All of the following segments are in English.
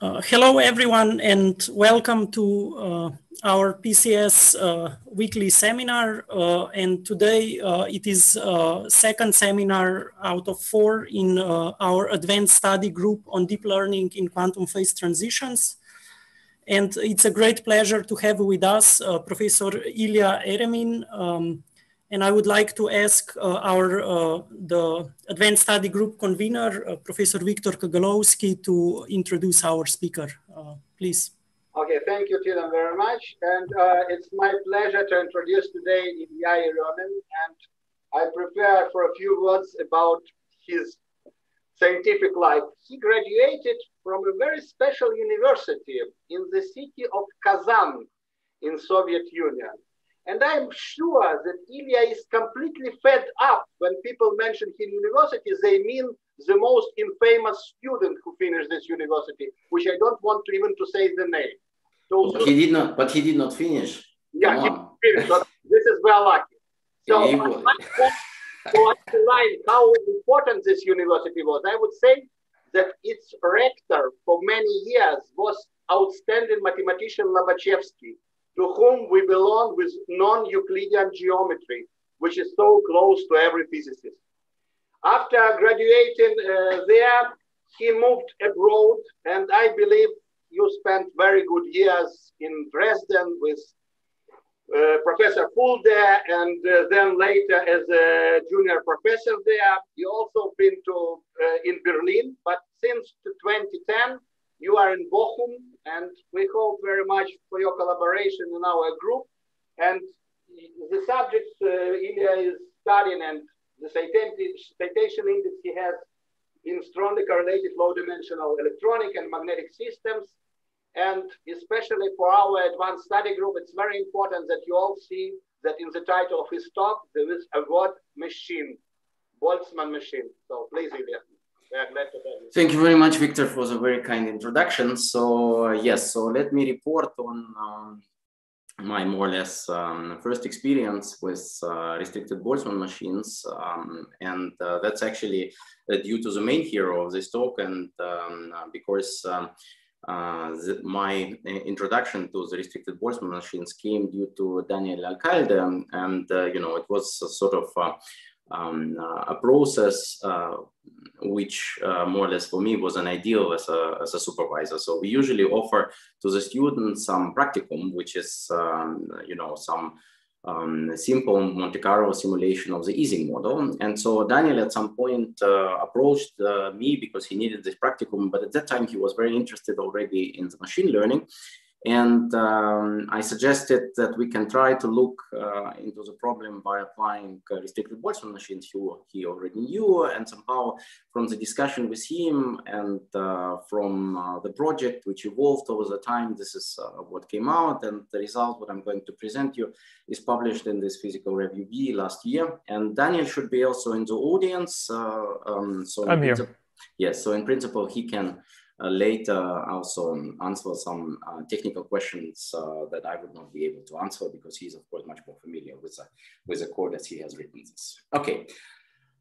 Uh, hello, everyone, and welcome to uh, our PCS uh, weekly seminar. Uh, and today uh, it is uh, second seminar out of four in our advanced study group on deep learning in quantum phase transitions. And it's a great pleasure to have with us Professor Ilya Eremin, um, and I would like to ask uh, our uh, the advanced study group convener, uh, Professor Viktor Kagalovsky, to introduce our speaker. Please. Okay, thank you, Tina, very much. And it's my pleasure to introduce today Ilya Eremin. And I prepare for a few words about his scientific life. He graduated from a very special university in the city of Kazan in Soviet Union. And I'm sure that Ilya is completely fed up when people mention his university, they mean the most infamous student who finished this university, which I don't want to even to say the name. So, but he did not, but he did not finish. Yeah, he finished, but this is well lucky. So yeah, to underline how important this university was, I would say that its rector for many years was outstanding mathematician Lobachevsky, to whom we belong with non-Euclidean geometry, which is so close to every physicist. After graduating uh, there, he moved abroad, and I believe you spent very good years in Dresden with uh, Professor Fulde, and uh, then later as a junior professor there. You also been to uh, in Berlin, but since 2010, you are in Bochum, and we hope very much for your collaboration in our group. And the subjects uh, Ilya is studying and the citation index he has in strongly correlated low-dimensional electronic and magnetic systems. And especially for our advanced study group, it's very important that you all see that in the title of his talk, there is a word machine, Boltzmann machine. So please, Ilya. Thank you very much, Victor, for the very kind introduction. So uh, yes, so let me report on um, my more or less um, first experience with uh, restricted Boltzmann machines. Um, and uh, that's actually uh, due to the main hero of this talk and um, uh, because um, uh, the, my introduction to the restricted Boltzmann machines came due to Daniel Alcalde. And, you know, it was sort of um, uh, a process uh, which uh, more or less for me was an ideal as a, as a supervisor. So we usually offer to the students some practicum, which is, um, you know, some um, simple Monte Carlo simulation of the Ising model. And so Daniel at some point uh, approached uh, me because he needed this practicum, but at that time he was very interested already in the machine learning. And um, I suggested that we can try to look uh, into the problem by applying uh, restricted Boltzmann machines who he already knew. And somehow from the discussion with him and uh, from uh, the project which evolved over the time, this is uh, what came out. And the result, what I'm going to present you, is published in this Physical Review B last year. And Daniel should be also in the audience. Uh, um, so I'm here. Yes, so in principle, he can later also answer some uh, technical questions uh, that I would not be able to answer because he's of course much more familiar with the, with the code as he has written this. Okay.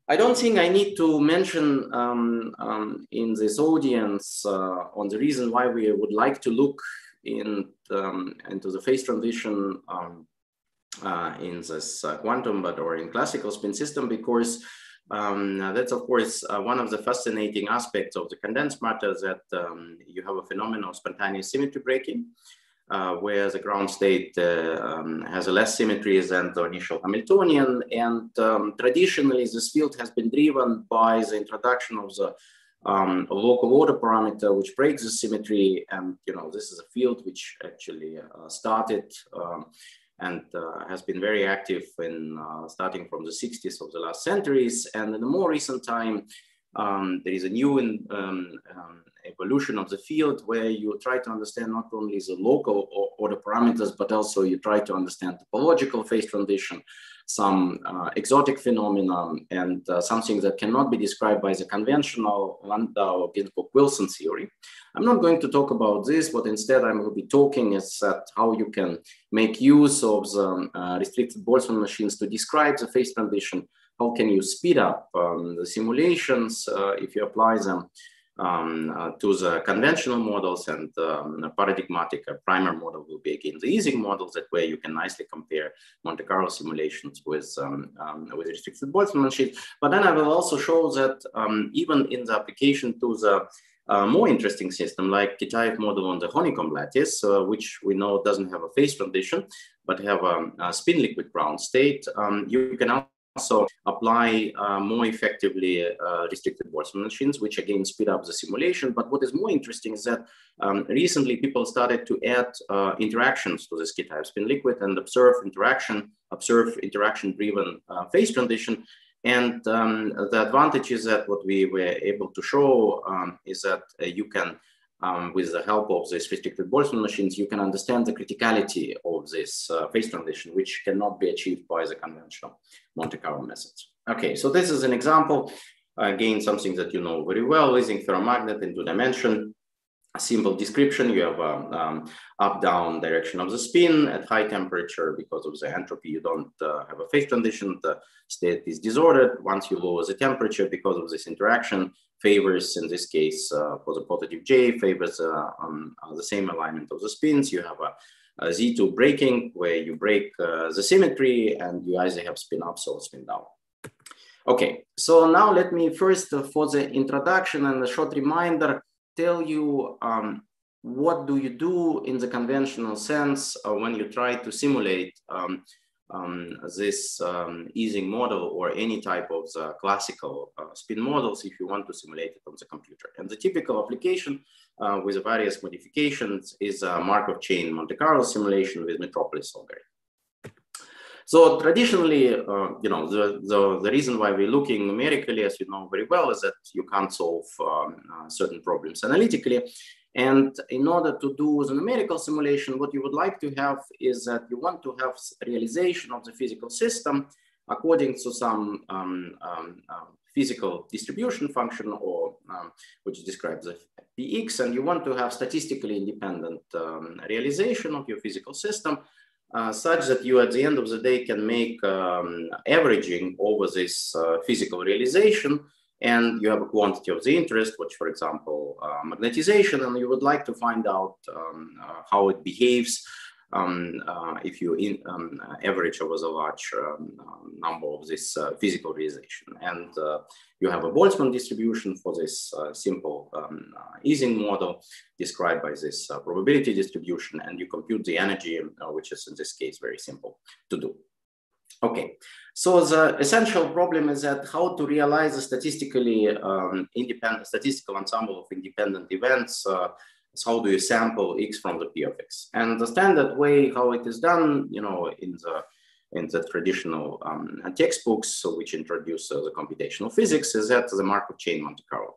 I don't think I need to mention um, um, in this audience uh, on the reason why we would like to look in, um, into the phase transition um, uh, in this uh, quantum, but or in classical spin system, because um, that's of course uh, one of the fascinating aspects of the condensed matter that um, you have a phenomenon of spontaneous symmetry breaking, uh, where the ground state uh, um, has less symmetry than the initial Hamiltonian. And um, traditionally, this field has been driven by the introduction of the um, local order parameter, which breaks the symmetry. And you know, this is a field which actually uh, started um, and uh, has been very active in uh, starting from the 60s of the last centuries. And in the more recent time, um, there is a new in, um, um, evolution of the field where you try to understand not only the local or order parameters, but also you try to understand topological phase transition, some uh, exotic phenomena, and uh, something that cannot be described by the conventional Landau Ginzburg Wilson theory. I'm not going to talk about this, but instead I will be talking is that how you can make use of the uh, restricted Boltzmann machines to describe the phase transition. How can you speed up um, the simulations uh, if you apply them um, uh, to the conventional models and um, paradigmatic uh, primer model will be again the Ising models that way you can nicely compare Monte Carlo simulations with, um, um with restricted Boltzmann sheet. But then I will also show that um, even in the application to the uh, more interesting system like Kitaev model on the honeycomb lattice, uh, which we know doesn't have a phase transition, but have a, a spin liquid ground state, um, you can also apply uh, more effectively uh, restricted Boltzmann machines, which again speed up the simulation. But what is more interesting is that um, recently people started to add uh, interactions to this Kitaev spin liquid and observe interaction, observe interaction-driven uh, phase transition. And um, the advantage is that what we were able to show um, is that uh, you can um, with the help of these restricted Boltzmann machines, you can understand the criticality of this uh, phase transition, which cannot be achieved by the conventional Monte Carlo methods. Okay, so this is an example. Again, something that you know very well, Ising ferromagnet in two dimension. Simple description, you have a um, up-down direction of the spin at high temperature because of the entropy, you don't uh, have a phase transition, the state is disordered. Once you lower the temperature because of this interaction, favors, in this case, uh, for the positive J, favors uh, um, uh, the same alignment of the spins. You have a a Z2 breaking where you break uh, the symmetry and you either have spin up or spin down. Okay, so now let me first, uh, for the introduction and a short reminder, tell you um, what do you do in the conventional sense uh, when you try to simulate um, um, this um, Ising model or any type of the classical uh, spin models if you want to simulate it on the computer. And the typical application uh, with various modifications is a Markov chain Monte Carlo simulation with Metropolis algorithm. So traditionally, uh, you know, the, the, the, reason why we're looking numerically, as you know very well, is that you can't solve um, uh, certain problems analytically. And in order to do the numerical simulation, what you would like to have is that you want to have realization of the physical system according to some um, um, uh, physical distribution function or um, which describes the px, and you want to have statistically independent um, realization of your physical system uh, such that you at the end of the day can make um, averaging over this uh, physical realization and you have a quantity of the interest, which, for example, uh, magnetization, and you would like to find out um, uh, how it behaves um, uh, if you in, um, average over the large um, number of this uh, physical realization. And uh, you have a Boltzmann distribution for this uh, simple um, Ising model described by this probability distribution, and you compute the energy, which is in this case very simple to do. Okay, so the essential problem is that how to realize a statistically um, independent statistical ensemble of independent events. Uh, how do you sample X from the P of X? And the standard way how it is done, you know, in the in the traditional um, textbooks, so which introduce uh, the computational physics, is that the Markov chain Monte Carlo.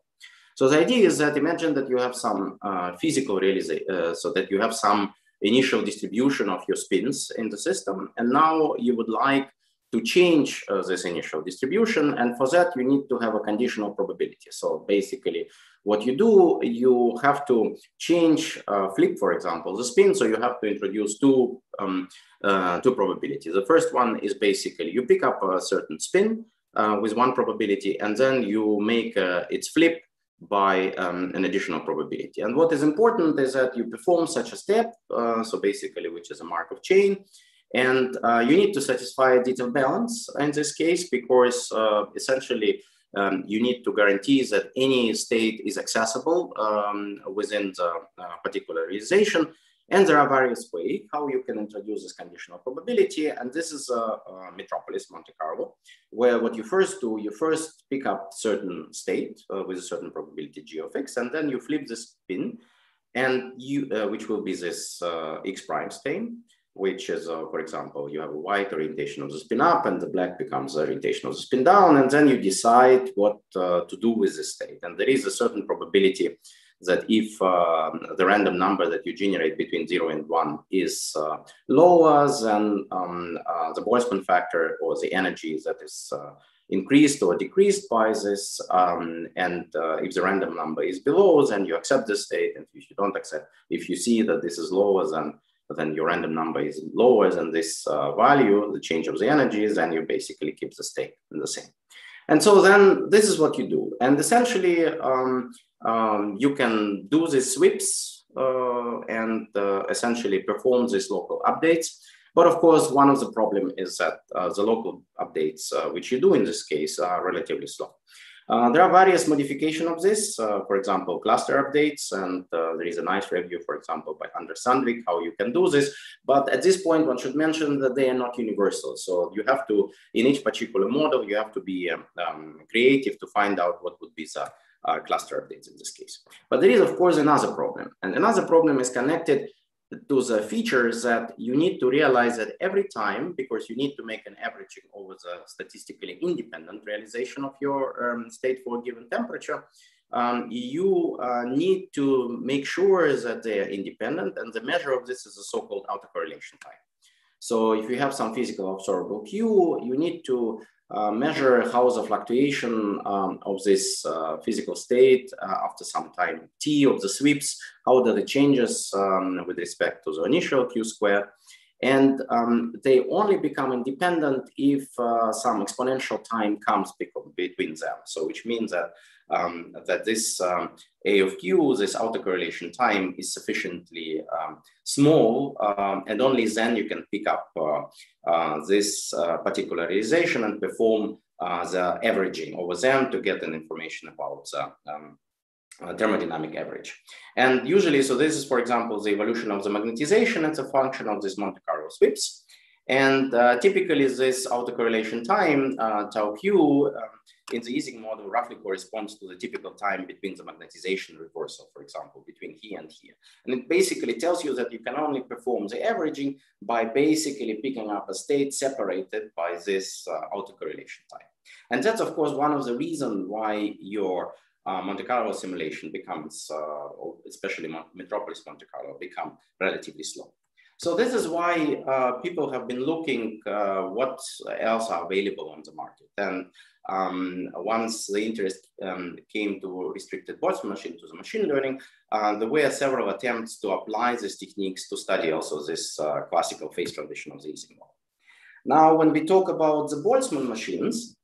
So the idea is that imagine that you have some uh, physical realization, uh, so that you have some initial distribution of your spins in the system. And now you would like to change uh, this initial distribution. And for that, you need to have a conditional probability. So basically, what you do, you have to change, uh, flip, for example, the spin. So you have to introduce two, um, uh, two probabilities. The first one is basically you pick up a certain spin uh, with one probability, and then you make uh, its flip by um, an additional probability. And what is important is that you perform such a step, uh, so basically, which is a Markov chain, and uh, you need to satisfy a detailed balance in this case because uh, essentially um, you need to guarantee that any state is accessible um, within the uh, particular realization. And there are various ways how you can introduce this conditional probability. And this is a, a, Metropolis Monte Carlo, where what you first do, you first pick up certain state uh, with a certain probability g of x, and then you flip the spin, and you, uh, which will be this uh, x prime state, which is, uh, for example, you have a white orientation of the spin up and the black becomes the orientation of the spin down, and then you decide what uh, to do with the state. And there is a certain probability that if uh, the random number that you generate between zero and one is uh, lower than um, uh, the Boltzmann factor or the energy that is uh, increased or decreased by this, um, and uh, if the random number is below, then you accept the state, and if you don't accept, if you see that this is lower than then your random number is lower than this uh, value, the change of the energies, and you basically keep the state the same. And so then this is what you do. And essentially, um, um, you can do these sweeps uh, and uh, essentially perform these local updates. But of course, one of the problem is that uh, the local updates, uh, which you do in this case, are relatively slow. Uh, there are various modifications of this, uh, for example, cluster updates, and uh, there is a nice review, for example, by Anders Sandvik, how you can do this. But at this point, one should mention that they are not universal. So you have to, in each particular model, you have to be um, um, creative to find out what would be the uh, cluster updates in this case. But there is, of course, another problem. And another problem is connected to the features that you need to realize that every time, because you need to make an averaging over the statistically independent realization of your um, state for a given temperature, um, you uh, need to make sure that they are independent. And the measure of this is a so-called autocorrelation time. So if you have some physical observable Q, you need to uh, measure how the fluctuation um, of this uh, physical state uh, after some time t of the sweeps, how that it changes um, with respect to the initial q squared. And um, they only become independent if uh, some exponential time comes between them. So which means that um, that this um, A of Q, this autocorrelation time is sufficiently um, small um, and only then you can pick up uh, uh, this uh, particular realization and perform uh, the averaging over them to get an information about the um, uh, thermodynamic average. And usually, so this is, for example, the evolution of the magnetization as a function of these Monte Carlo sweeps. And uh, typically this autocorrelation time, tau q, in the Ising model roughly corresponds to the typical time between the magnetization reversal, for example, between here and here. And it basically tells you that you can only perform the averaging by basically picking up a state separated by this uh, autocorrelation time. And that's, of course, one of the reasons why your uh, Monte Carlo simulation becomes, uh, especially Metropolis Monte Carlo, become relatively slow. So this is why uh, people have been looking uh, what else are available on the market. And um, once the interest um, came to restricted Boltzmann machine to the machine learning, uh, there were several attempts to apply these techniques to study also this uh, classical phase transition of the Ising model. Now, when we talk about the Boltzmann machines,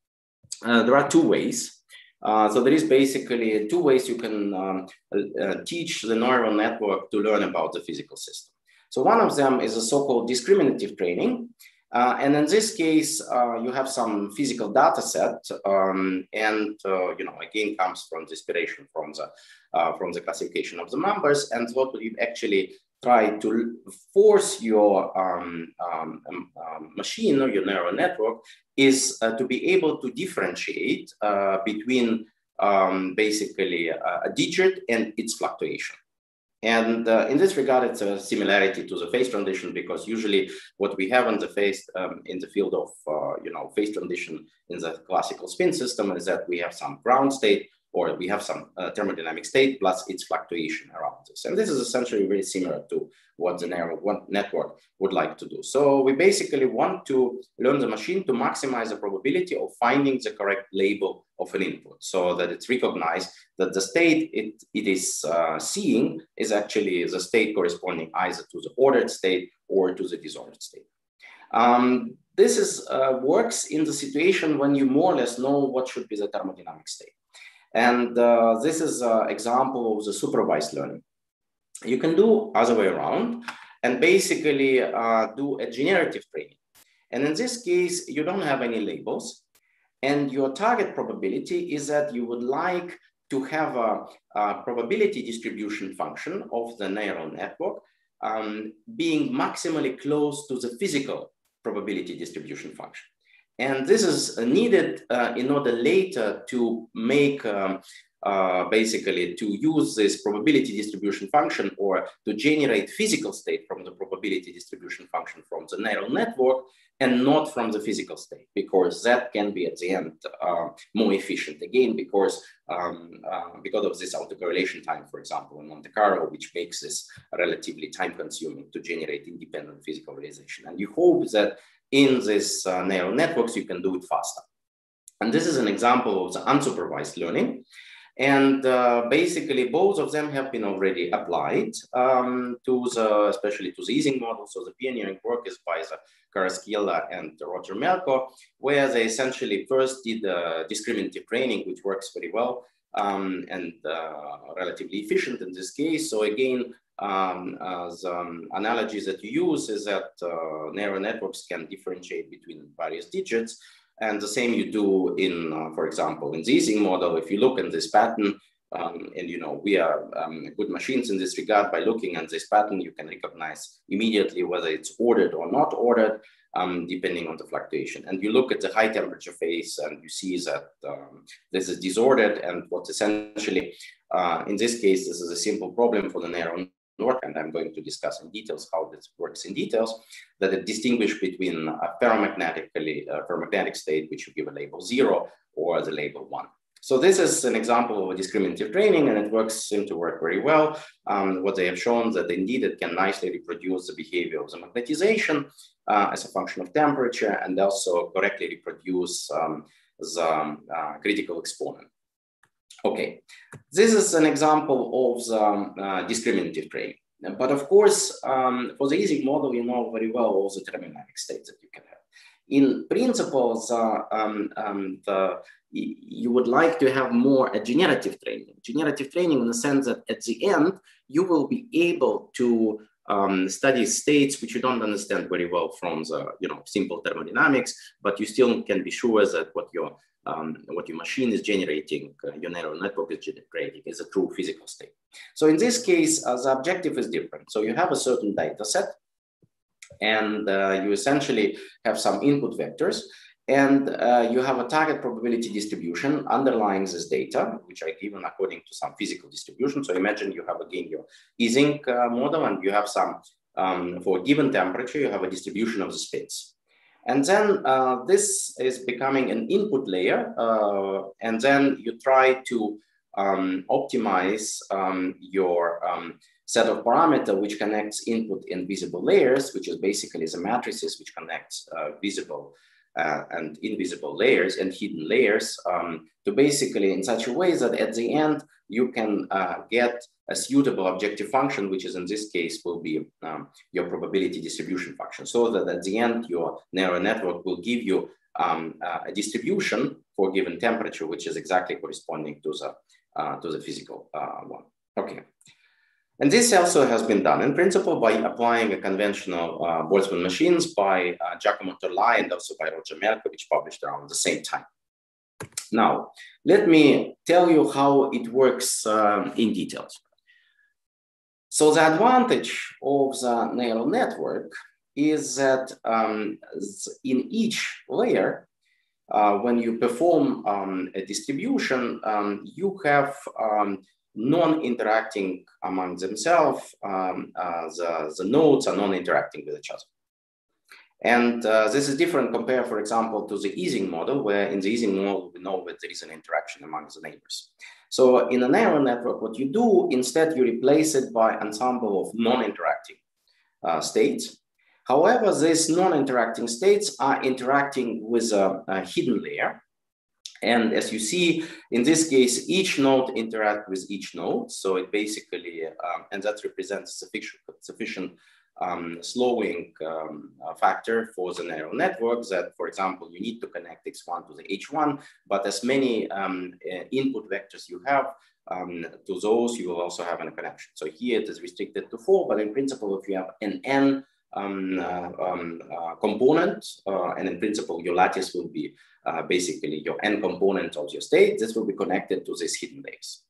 uh, there are two ways. Uh, so there is basically two ways you can um, uh, teach the neural network to learn about the physical system. So one of them is a so-called discriminative training. Uh, and in this case, uh, you have some physical data set, um, and uh, you know again comes from the inspiration from the uh, from the classification of the numbers, and what we actually try to force your um, um, um, um machine or your neural network is uh, to be able to differentiate uh, between um, basically a digit and its fluctuation. And uh, in this regard, it's a similarity to the phase transition because usually what we have in the phase um, in the field of uh, you know phase transition in the classical spin system is that we have some ground state or we have some uh, thermodynamic state plus its fluctuation around this. And this is essentially very similar to what the network would like to do. So we basically want to learn the machine to maximize the probability of finding the correct label of an input so that it's recognized that the state it, it is uh, seeing is actually the state corresponding either to the ordered state or to the disordered state. Um, this is, uh, works in the situation when you more or less know what should be the thermodynamic state. And uh, this is an example of the supervised learning. You can do other way around and basically uh, do a generative training. And in this case, you don't have any labels. And your target probability is that you would like to have a, a probability distribution function of the neural network um, being maximally close to the physical probability distribution function. And this is needed uh, in order later to make um, uh, basically to use this probability distribution function or to generate physical state from the probability distribution function from the neural network and not from the physical state because that can be at the end uh, more efficient. Again because um, uh, because of this autocorrelation time for example in Monte Carlo which makes this relatively time consuming to generate independent physical realization. And you hope that in these uh, neural networks you can do it faster and this is an example of the unsupervised learning And uh, basically, both of them have been already applied um, to the, especially to the Ising model. So the pioneering work is by the Carrasquilla and Roger Melko, where they essentially first did uh, discriminative training, which works very well um, and uh, relatively efficient in this case. So again, um, the um, analogies that you use is that uh, neural networks can differentiate between various digits. And the same you do in, uh, for example, in the Ising model, if you look at this pattern, um, and you know we are um, good machines in this regard. By looking at this pattern, you can recognize immediately whether it's ordered or not ordered, um, depending on the fluctuation. And you look at the high temperature phase, and you see that um, this is disordered. And what essentially, uh, in this case, this is a simple problem for the neuron work, and I'm going to discuss in details how this works in details, that it distinguish between a ferromagnetically, ferromagnetic state, which you give a label zero, or the label one. So this is an example of a discriminative training, and it works seem to work very well. Um, what they have shown that indeed it can nicely reproduce the behavior of the magnetization uh, as a function of temperature, and also correctly reproduce um, the um, uh, critical exponent. Okay, this is an example of the um, uh, discriminative training. But of course, um, for the Ising model, you know very well all the thermodynamic states that you can have. In principle, um, um, the, you would like to have more a generative training. Generative training in the sense that at the end, you will be able to um, study states which you don't understand very well from the you know simple thermodynamics, but you still can be sure that what your um, what your machine is generating, uh, your neural network is generating is a true physical state. So in this case, uh, the objective is different. So you have a certain data set and uh, you essentially have some input vectors and uh, you have a target probability distribution underlying this data, which are given according to some physical distribution. So imagine you have again your Ising uh, model and you have some, um, for a given temperature, you have a distribution of the states. And then uh, this is becoming an input layer. Uh, and then you try to um, optimize um, your um, set of parameter which connects input and visible layers, which is basically the matrices which connects uh, visible uh, and invisible layers and hidden layers um, to basically in such a way that at the end you can uh, get a suitable objective function, which is in this case will be um, your probability distribution function. So that at the end, your neural network will give you um, uh, a distribution for a given temperature, which is exactly corresponding to the, uh, to the physical uh, one. Okay. And this also has been done in principle by applying a conventional uh, Boltzmann machines by uh, Giacomo Torlai and also by Roger Melko, which published around the same time. Now, let me tell you how it works um, in details. So the advantage of the neural network is that um, in each layer, uh, when you perform um, a distribution, um, you have um, non-interacting among themselves. Um, uh, the, the nodes are non-interacting with each other. And uh, this is different compared, for example, to the Ising model, where in the Ising model, we know that there is an interaction among the neighbors. So in a neural network, what you do, instead you replace it by ensemble of non-interacting uh, states. However, these non-interacting states are interacting with a, a, hidden layer. And as you see, in this case, each node interact with each node. So it basically, um, and that represents sufficient, sufficient um, slowing um, uh, factor for the neural network that, for example, you need to connect X1 to the H1, but as many um, uh, input vectors you have, um, to those you will also have a connection. So here it is restricted to four, but in principle, if you have an N um, uh, um, uh, component, uh, and in principle, your lattice will be uh, basically your N component of your state, this will be connected to this hidden layers.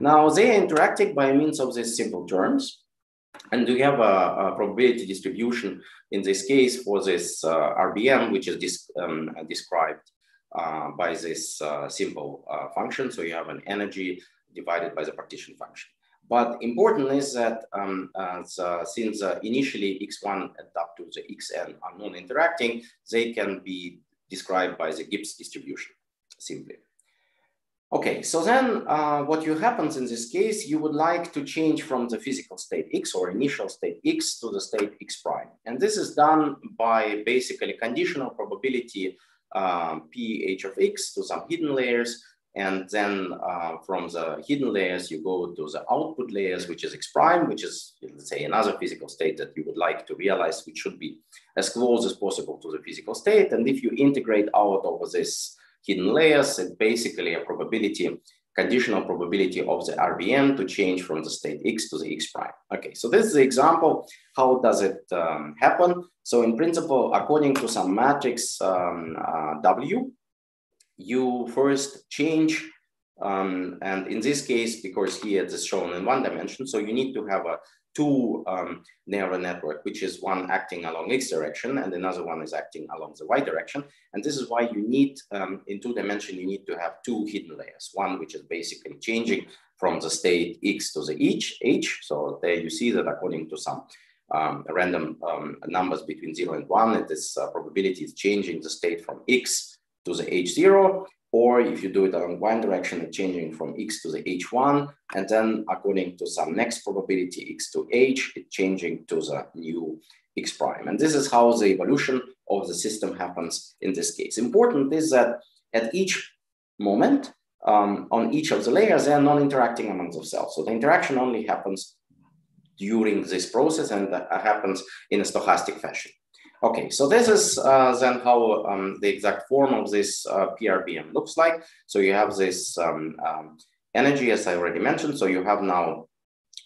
Now they are interacting by means of these simple terms. And we have a, a, probability distribution in this case for this uh, RBM, which is um, described uh, by this uh, simple function. So you have an energy divided by the partition function. But important is that um, the, since initially x1 and up to the xn are non-interacting, they can be described by the Gibbs distribution simply. Okay, so then uh, what you happens in this case, you would like to change from the physical state X or initial state X to the state X prime. And this is done by basically conditional probability um, PH of X to some hidden layers And then uh, from the hidden layers, you go to the output layers, which is X prime, which is, let's say, another physical state that you would like to realize, which should be as close as possible to the physical state. And if you integrate out over this hidden layers, it's basically a probability, conditional probability of the RBM to change from the state X to the X prime. Okay, so this is the example. How does it um, happen? So in principle, according to some matrix um, uh, W, you first change, um, and in this case, because here it is shown in one dimension, so you need to have a two um, neural network, which is one acting along x direction and another one is acting along the y direction. And this is why you need, um, in two dimension, you need to have two hidden layers. One, which is basically changing from the state x to the h, h. So there you see that according to some um, random um, numbers between zero and one, this uh, probability is changing the state from x to the h0, or if you do it along one direction, changing from x to the h1, and then according to some next probability x to h, changing to the new x prime. And this is how the evolution of the system happens in this case. Important is that at each moment, um, on each of the layers, they are non-interacting among themselves. So the interaction only happens during this process and that happens in a stochastic fashion. Okay, so this is uh, then how um, the exact form of this uh, PRBM looks like. So you have this um, um, energy, as I already mentioned. So you have now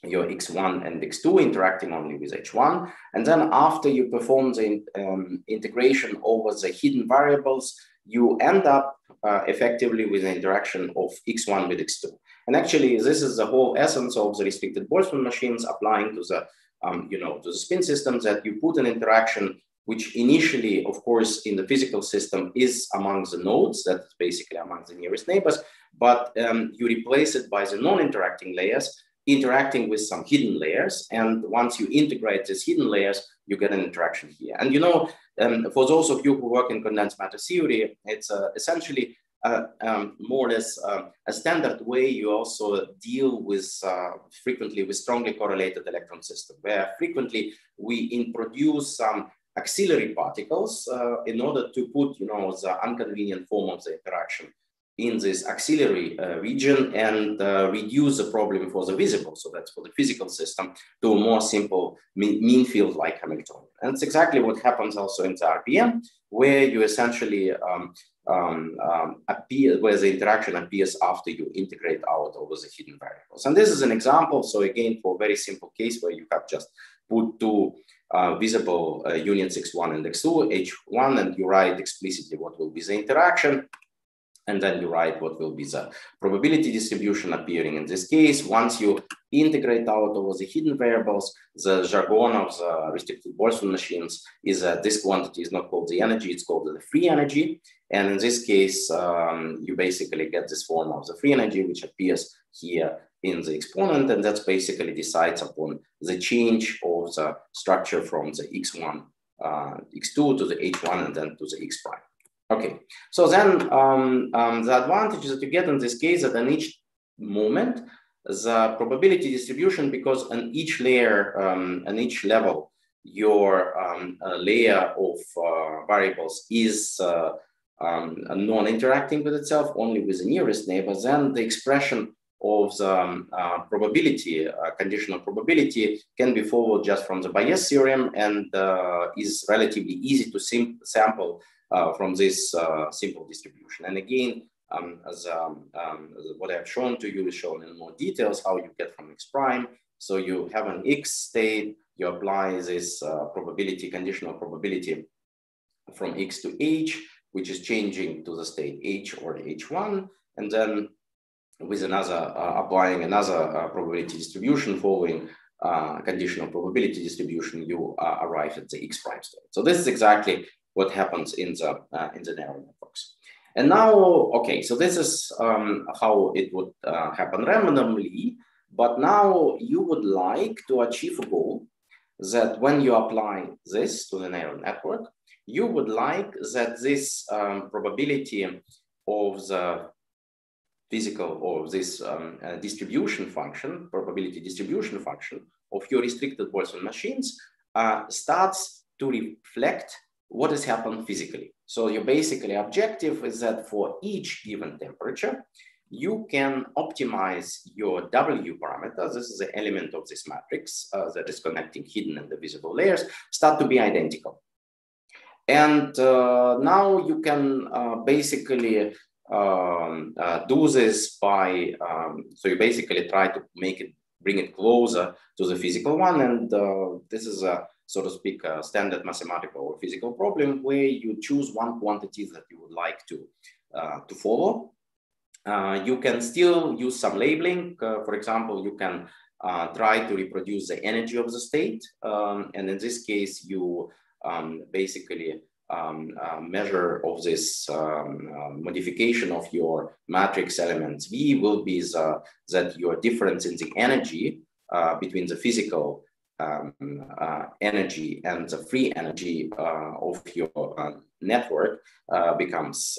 your x1 and x2 interacting only with h1. And then after you perform the um, integration over the hidden variables, you end up uh, effectively with an interaction of x1 with x2. And actually, this is the whole essence of the restricted Boltzmann machines applying to the um, you know, to the spin systems that you put an interaction which initially, of course, in the physical system is among the nodes, that's basically among the nearest neighbors, but um, you replace it by the non-interacting layers, interacting with some hidden layers. And once you integrate these hidden layers, you get an interaction here. And you know, um, for those of you who work in condensed matter theory, it's uh, essentially uh, um, more or less uh, a standard way you also deal with uh, frequently with strongly correlated electron system, where frequently we introduce some auxiliary particles uh, in order to put, you know, the inconvenient form of the interaction in this auxiliary uh, region and uh, reduce the problem for the visible. So that's for the physical system to a more simple mean, field like Hamiltonian. And it's exactly what happens also in the RBM, where you essentially um, um, um, appear, where the interaction appears after you integrate out over the hidden variables. And this is an example. So again, for a very simple case where you have just put two uh, visible uh, units x1 and x2, h1, and you write explicitly what will be the interaction. And then you write what will be the probability distribution appearing in this case. Once you integrate out over the hidden variables, the jargon of the restricted Boltzmann machines is that this quantity is not called the energy, it's called the free energy. And in this case, um, you basically get this form of the free energy, which appears here in the exponent, and that's basically decides upon the change of the structure from the x1, uh, x2 to the h1, and then to the x prime. Okay, so then um, um, the advantage that you get in this case that in each moment, the probability distribution, because on each layer, um, each level, your um, layer of uh, variables is uh, um, non-interacting with itself, only with the nearest neighbor, then the expression of the um, uh, probability, uh, conditional probability can be followed just from the Bayes theorem and uh, is relatively easy to sample uh, from this uh, simple distribution. And again, um, as, um, um, as, what I've shown to you is shown in more details how you get from x prime. So you have an x state, you apply this uh, probability, conditional probability from x to h, which is changing to the state h or h1. And then with another, uh, applying another uh, probability distribution following uh, conditional probability distribution, you arrive at the x prime state. So this is exactly what happens in the, in the neural networks. And now, okay, so this is um, how it would happen randomly, but now you would like to achieve a goal that when you apply this to the neural network, you would like that this um, probability of the physical or this um, uh, distribution function, probability distribution function of your restricted Boltzmann machines uh, starts to reflect what has happened physically. So your basically objective is that for each given temperature, you can optimize your W parameter. This is the element of this matrix uh, that is connecting hidden and the visible layers, start to be identical. And uh, now you can uh, basically um, uh, do this by, um, so you basically try to make it, bring it closer to the physical one. And uh, this is a, so to speak, a standard mathematical or physical problem where you choose one quantity that you would like to, uh, to follow. Uh, you can still use some labeling. Uh, for example, you can uh, try to reproduce the energy of the state. Um, and in this case, you um, basically um, uh, measure of this um, uh, modification of your matrix elements V will be the, that your difference in the energy uh, between the physical um, uh, energy and the free energy uh, of your uh, network becomes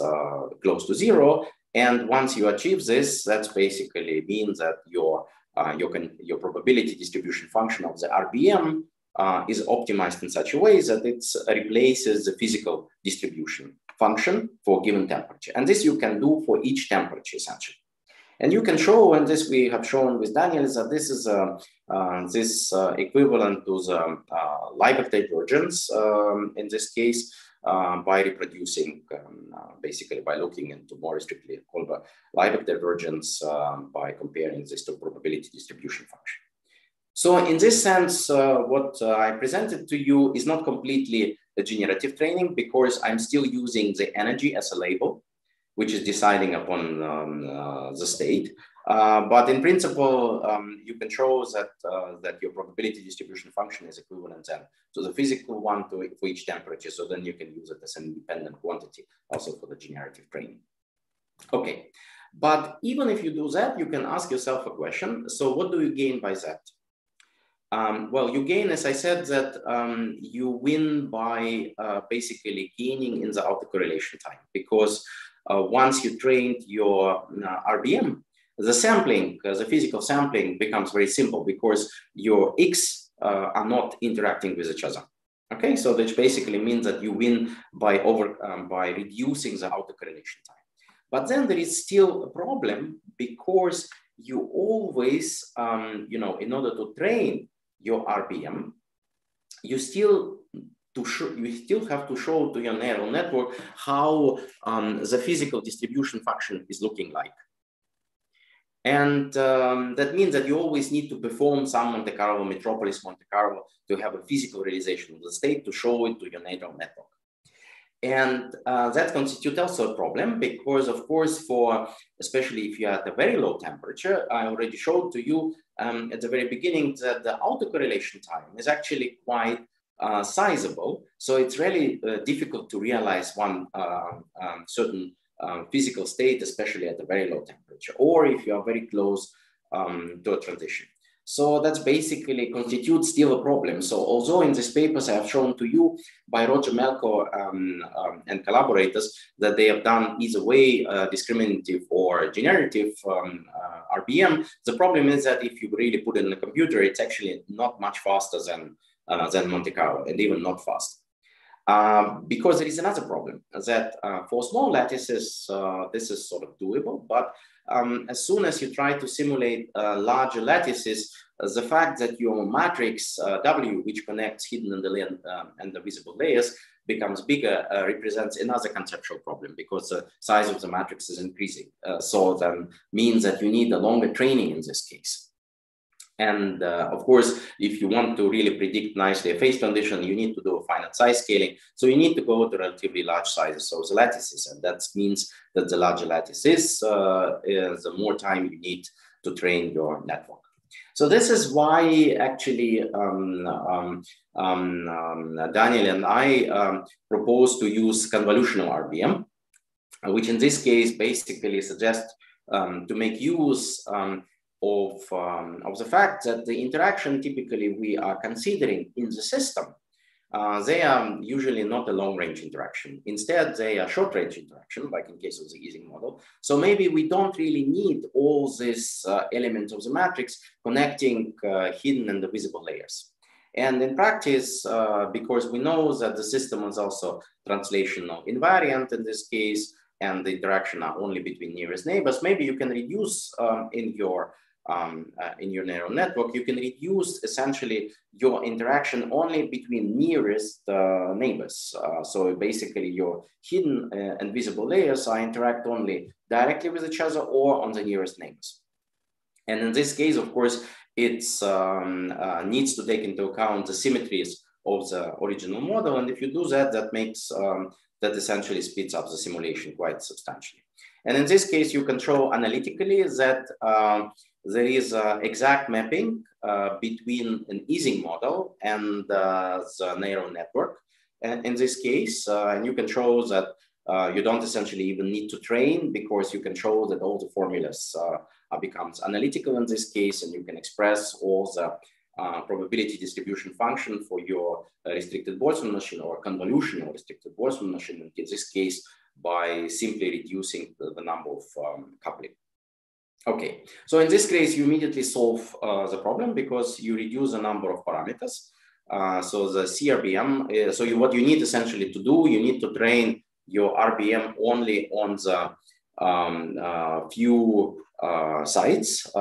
close to zero. And once you achieve this, that's basically means that your your, your probability distribution function of the RBM uh, is optimized in such a way that it replaces the physical distribution function for given temperature. And this you can do for each temperature essentially. And you can show, and this we have shown with Daniel, is that this is uh, uh, this uh, equivalent to the uh, Leibler divergence um, in this case uh, by reproducing, um, basically by looking into more strictly called Leibler divergence um, by comparing this to probability distribution function. So in this sense, uh, what uh, I presented to you is not completely a generative training because I'm still using the energy as a label, which is deciding upon um, uh, the state. Uh, but in principle, um, you can show that, uh, that your probability distribution function is equivalent then to the physical one to, for each temperature. So then you can use it as an independent quantity also for the generative training. Okay, but even if you do that, you can ask yourself a question. So what do you gain by that? Um, well, you gain, as I said, that um, you win by uh, basically gaining in the autocorrelation time because uh, once you trained your uh, RBM, the sampling, uh, the physical sampling becomes very simple because your X uh, are not interacting with each other. Okay, so that basically means that you win by over um, by reducing the autocorrelation time. But then there is still a problem because you always, um, you know, in order to train your RBM, you still to show, you still have to show to your neural network how um, the physical distribution function is looking like. And um, that means that you always need to perform some Monte Carlo, Metropolis Monte Carlo to have a physical realization of the state to show it to your neural network. And uh, that constitutes also a problem because, of course, for especially if you're at a very low temperature, I already showed to you um, at the very beginning that the autocorrelation time is actually quite uh, sizable. So it's really uh, difficult to realize one uh, um, certain um, physical state, especially at a very low temperature, or if you are very close um, to a transition. So that's basically constitutes still a problem. So although in these papers I have shown to you by Roger Melko um, um, and collaborators that they have done either way uh, discriminative or generative um, uh, RBM, the problem is that if you really put it in a computer, it's actually not much faster than, uh, than Monte Carlo and even not fast. Um, because there is another problem that uh, for small lattices, uh, this is sort of doable, but um, as soon as you try to simulate uh, larger lattices, uh, the fact that your matrix uh, W, which connects hidden and the, um, and the visible layers, becomes bigger uh, represents another conceptual problem because the size of the matrix is increasing. Uh, so then means that you need a longer training in this case. And uh, of course, if you want to really predict nicely a phase transition, you need to do a finite size scaling. So you need to go to relatively large sizes of the lattices. And that means that the larger lattice is, uh, is the more time you need to train your network. So this is why actually um, um, um, um Daniel and I um, propose to use convolutional RBM, which in this case basically suggests um, to make use of, um, of the fact that the interaction typically we are considering in the system, uh, they are usually not a long range interaction. Instead, they are short range interaction, like in case of the Ising model. So maybe we don't really need all these uh, elements of the matrix connecting uh, hidden and the visible layers. And in practice, uh, because we know that the system is also translational invariant in this case, and the interaction are only between nearest neighbors, maybe you can reduce um, in your um, uh, in your neural network, you can reduce essentially your interaction only between nearest uh, neighbors. Uh, so basically your hidden uh, and visible layers are interact only directly with each other or on the nearest neighbors. And in this case, of course, it um, uh, needs to take into account the symmetries of the original model. And if you do that, that makes, um, that essentially speeds up the simulation quite substantially. And in this case, you control analytically that um, there is an exact mapping uh, between an Ising model and uh, the neural network. And in this case, uh, and you can show that uh, you don't essentially even need to train because you can show that all the formulas uh, becomes analytical in this case, and you can express all the uh, probability distribution function for your restricted Boltzmann machine or convolutional restricted Boltzmann machine in this case by simply reducing the, the number of um, coupling. Okay, so in this case, you immediately solve uh, the problem because you reduce the number of parameters. Uh, so the CRBM, uh, so you, what you need essentially to do, you need to train your RBM only on the um, uh, few uh, sites, uh,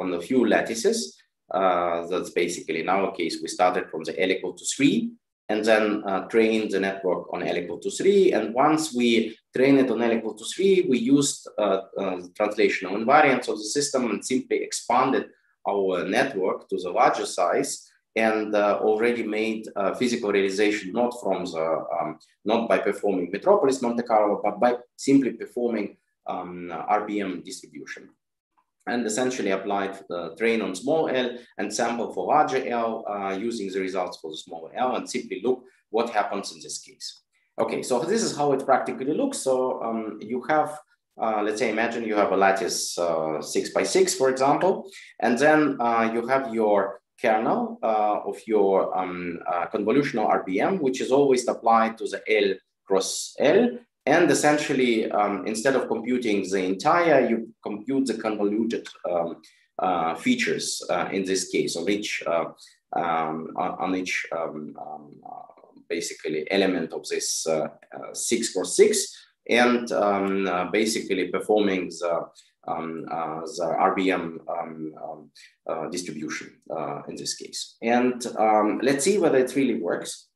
on the few lattices. that's basically in our case, we started from the L equal to three and then uh, train the network on L equal to three. And once we train it on L equal to three, we used uh, uh, translational invariance of the system and simply expanded our network to the larger size and uh, already made physical realization not from the, um, not by performing Metropolis Monte Carlo, but by simply performing um, RBM distribution and essentially applied the train on small l and sample for larger L uh, using the results for the smaller L and simply look what happens in this case. Okay, so this is how it practically looks. So um, you have, uh, let's say, imagine you have a lattice uh, six by six, for example, and then uh, you have your kernel uh, of your um, uh, convolutional RBM, which is always applied to the L cross L and essentially, um, instead of computing the entire, you compute the convoluted um, uh, features uh, in this case on each, uh, um, on each um, um, uh, basically element of this uh, uh, six cross six and um, basically performing the, the RBM distribution in this case. And let's see whether it really works.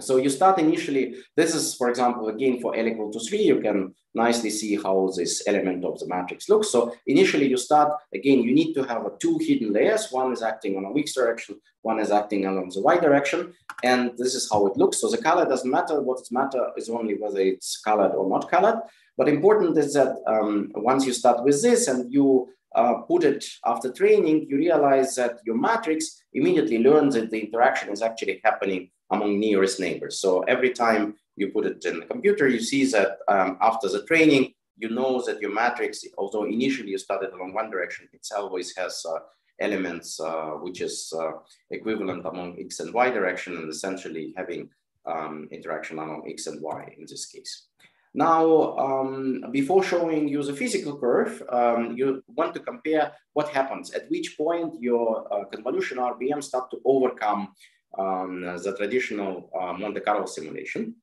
So you start initially, this is, for example, again, for L equal to three, you can nicely see how this element of the matrix looks. So initially you start, again, you need to have two hidden layers. One is acting on a X direction, one is acting along the Y direction. And this is how it looks. So the color doesn't matter. What matter is only whether it's colored or not colored. But important is that um, once you start with this and you uh, put it after training, you realize that your matrix immediately learns that the interaction is actually happening among nearest neighbors. So every time you put it in the computer, you see that um, after the training, you know that your matrix, although initially you started along one direction, it always has uh, elements uh, which is uh, equivalent among X and Y direction and essentially having um, interaction among X and Y in this case. Now, um, before showing you the physical curve, um, you want to compare what happens at which point your uh, convolution RBM start to overcome um, the traditional uh, Monte Carlo simulation.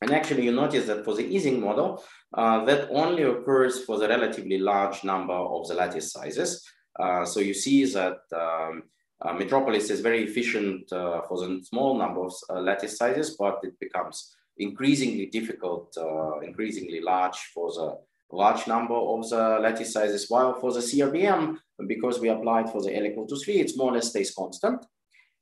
And actually you notice that for the Ising model, uh, that only occurs for the relatively large number of the lattice sizes. Uh, so you see that um, uh, Metropolis is very efficient uh, for the small number of uh, lattice sizes, but it becomes increasingly difficult, increasingly large for the large number of the lattice sizes, while for the CRBM, because we applied for the L equal to three, it's more or less stays constant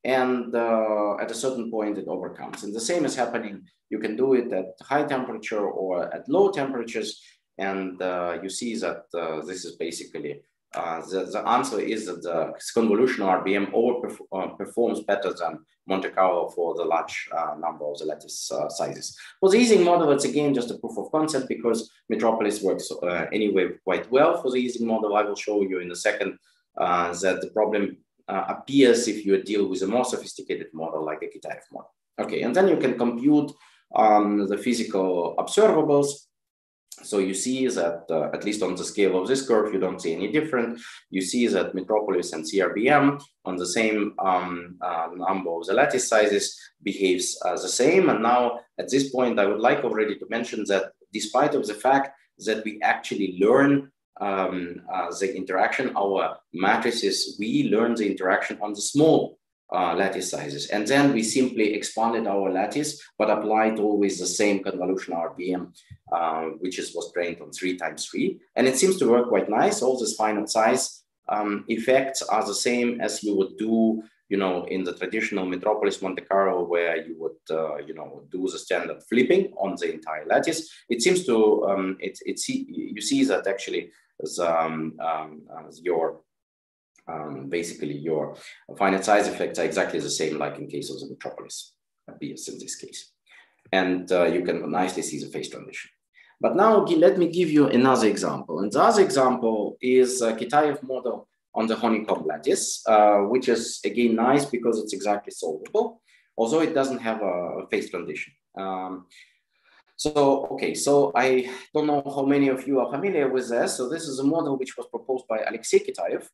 and uh, at a certain point it overcomes. And the same is happening. You can do it at high temperature or at low temperatures. And uh, you see that uh, this is basically, uh, the, the answer is that the convolutional RBM overperforms uh, better than Monte Carlo for the large uh, number of the lattice sizes. For the Ising model, it's again just a proof of concept because Metropolis works anyway quite well for the Ising model. I will show you in a second that the problem uh, appears if you deal with a more sophisticated model like a Kitaev model. Okay, and then you can compute um, the physical observables. So you see that uh, at least on the scale of this curve, you don't see any different. You see that Metropolis and CRBM on the same um, uh, number of the lattice sizes behaves uh, the same. And now at this point, I would like already to mention that despite of the fact that we actually learn um, uh, the interaction, our matrices, we learn the interaction on the small uh, lattice sizes. And then we simply expanded our lattice, but applied always the same convolution RBM, uh, which is was trained on three times three. And it seems to work quite nice. All these finite size um, effects are the same as you would do, you know, in the traditional Metropolis Monte Carlo, where you would, uh, you know, do the standard flipping on the entire lattice. It seems to, um, it, it see, you see that actually um, um, uh, your um, basically your finite size effects are exactly the same like in case of the metropolis BS in this case. And uh, you can nicely see the phase transition. But now let me give you another example. And the other example is a Kitaev model on the honeycomb lattice, uh, which is again nice because it's exactly solvable, although it doesn't have a phase transition. Um, so, okay, so I don't know how many of you are familiar with this. So this is a model which was proposed by Alexei Kitaev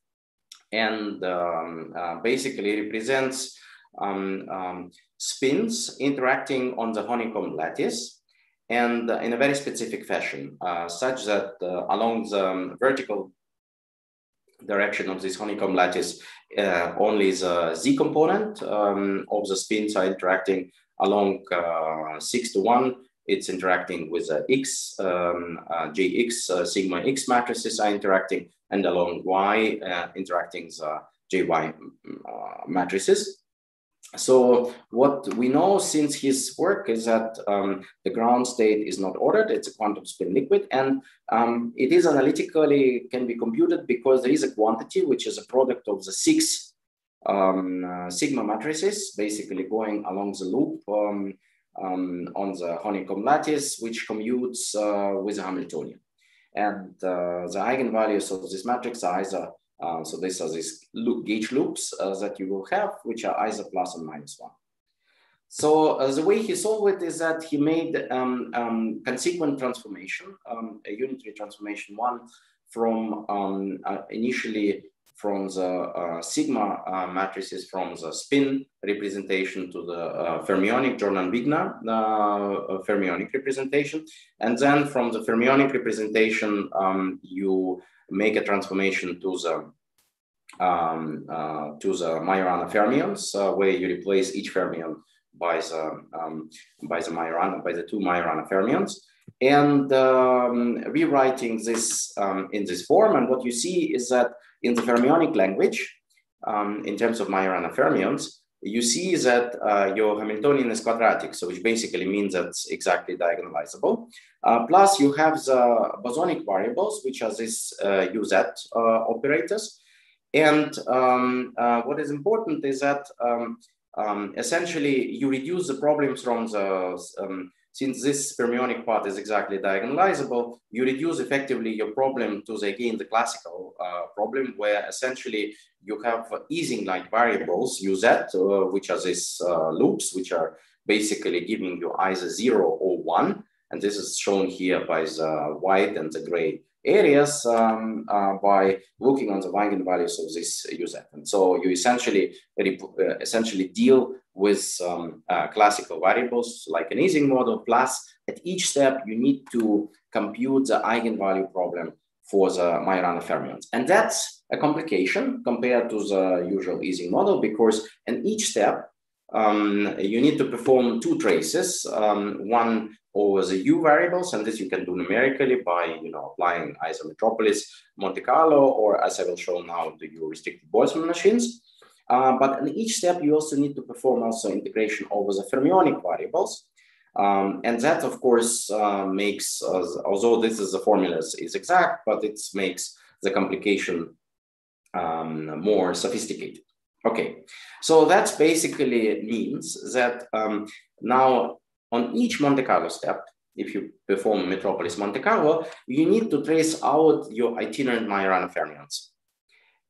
and um, uh, basically represents um, um, spins interacting on the honeycomb lattice and uh, in a very specific fashion, uh, such that uh, along the um, vertical direction of this honeycomb lattice, uh, only the z component um, of the spins are interacting along uh, six to one. It's interacting with the x, um, jx, sigma x matrices are interacting and along Y uh, interacting the JY uh, matrices. So what we know since his work is that um, the ground state is not ordered, it's a quantum spin liquid, and um, it is analytically can be computed because there is a quantity which is a product of the six um, uh, sigma matrices, basically going along the loop um, on the honeycomb lattice, which commutes uh, with the Hamiltonian. And uh, the eigenvalues of this matrix are either, uh, so these are these loop, gauge loops uh, that you will have, which are either plus or minus one. So uh, the way he solved it is that he made um, um, consequent transformation, um, a unitary transformation one from um, uh, initially from the uh, sigma uh, matrices from the spin representation to the uh, fermionic Jordan-Wigner uh, fermionic representation. And then from the fermionic representation, um, you make a transformation to the um, uh, to the Majorana fermions, uh, where you replace each fermion by the um, by the Majorana by the two Majorana fermions and um, rewriting this um, in this form. And what you see is that in the fermionic language, um, in terms of Majorana fermions, you see that uh, your Hamiltonian is quadratic, so which basically means that it's exactly diagonalizable. Uh, plus you have the bosonic variables, which are these uh, UZ uh, operators. And um, uh, what is important is that um, um, essentially you reduce the problems from the since this fermionic part is exactly diagonalizable, you reduce effectively your problem to the, again, the classical uh, problem where essentially you have Ising-like variables, UZ, uh, which are these uh, loops, which are basically giving you either zero or one. And this is shown here by the white and the gray areas um, uh, by looking on the eigenvalues of this UZ. And so you essentially, uh, essentially deal with um, uh, classical variables like an Ising model, plus at each step, you need to compute the eigenvalue problem for the Majorana fermions. And that's a complication compared to the usual Ising model because in each step, um, you need to perform two traces, um, one over the U variables, and this you can do numerically by you know applying either Metropolis, Monte Carlo, or as I will show now, the U restricted Boltzmann machines. Uh, but in each step, you also need to perform also integration over the fermionic variables. Um, and that, of course, uh, makes, uh, although this is the formula is exact, but it makes the complication um, more sophisticated. Okay, so that basically means that um, now on each Monte Carlo step, if you perform Metropolis Monte Carlo, you need to trace out your itinerant Majorana fermions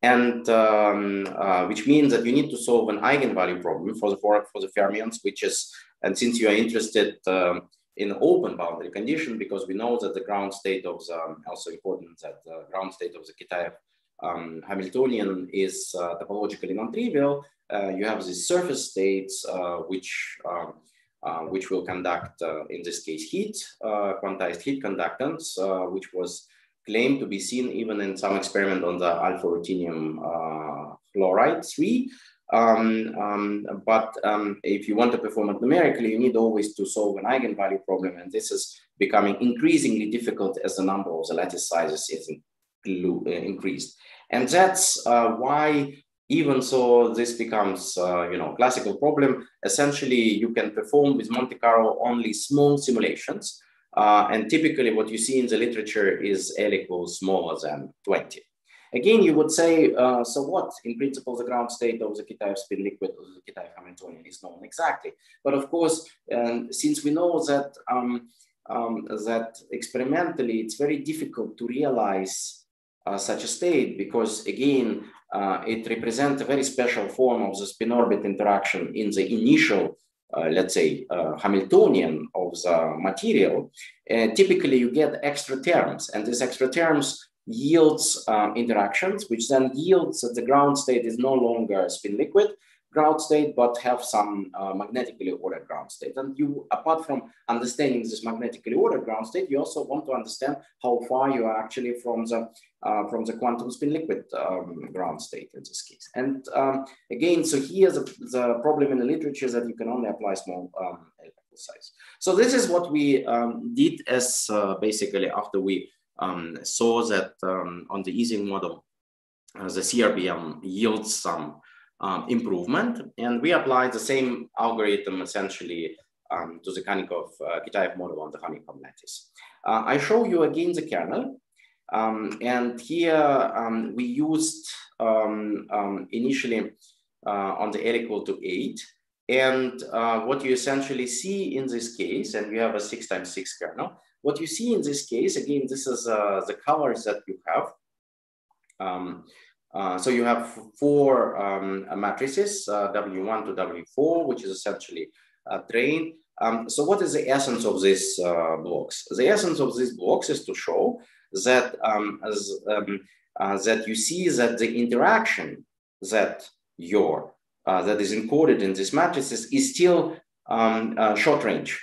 and um, uh, which means that you need to solve an eigenvalue problem for the for, for the fermions, which is and since you are interested um, in open boundary condition, because we know that the ground state of the um, also important that the ground state of the Kitaev um, Hamiltonian is uh, topologically non-trivial. Uh, you have these surface states uh, which um, uh, which will conduct, uh, in this case, heat, quantized heat conductance, which was claimed to be seen even in some experiment on the alpha ruthenium chloride 3. Um, um, but um, if you want to perform it numerically, you need always to solve an eigenvalue problem. And this is becoming increasingly difficult as the number of the lattice sizes is increased. And that's uh, why even so this becomes, uh, you know, classical problem. Essentially, you can perform with Monte Carlo only small simulations. Uh, and typically what you see in the literature is L equals smaller than 20. Again, you would say, uh, so what? In principle, the ground state of the Kitaev spin liquid of the Kitaev Hamiltonian is known exactly. But of course, um, since we know that, um, um, that experimentally, it's very difficult to realize uh, such a state because again, uh, it represents a very special form of the spin orbit interaction in the initial, uh, let's say, uh, Hamiltonian of the material. typically, you get extra terms, and these extra terms yields interactions, which then yields that the ground state is no longer spin liquid, ground state, but have some uh, magnetically ordered ground state. And you, apart from understanding this magnetically ordered ground state, you also want to understand how far you are actually from the uh, from the quantum spin liquid um, ground state in this case. And um, again, so here the, the problem in the literature is that you can only apply small um, size. So this is what we um, did as uh, basically after we um, saw that um, on the Ising model, uh, the CRBM yields some um, improvement. And we applied the same algorithm essentially um, to the Khanikov uh, Kitaev model on the honeycomb lattice. Uh, I show you again the kernel. Um, and here um, we used um, um, initially uh, on the L equal to eight. And uh, what you essentially see in this case, and we have a six times six kernel, what you see in this case, again, this is uh, the colors that you have. Uh, so you have four um, matrices, uh, W1 to W4, which is essentially a train. Um, so what is the essence of these uh, blocks? The essence of these blocks is to show that, um, as, um, uh, that you see that the interaction that your uh, that is encoded in these matrices is still um, short range.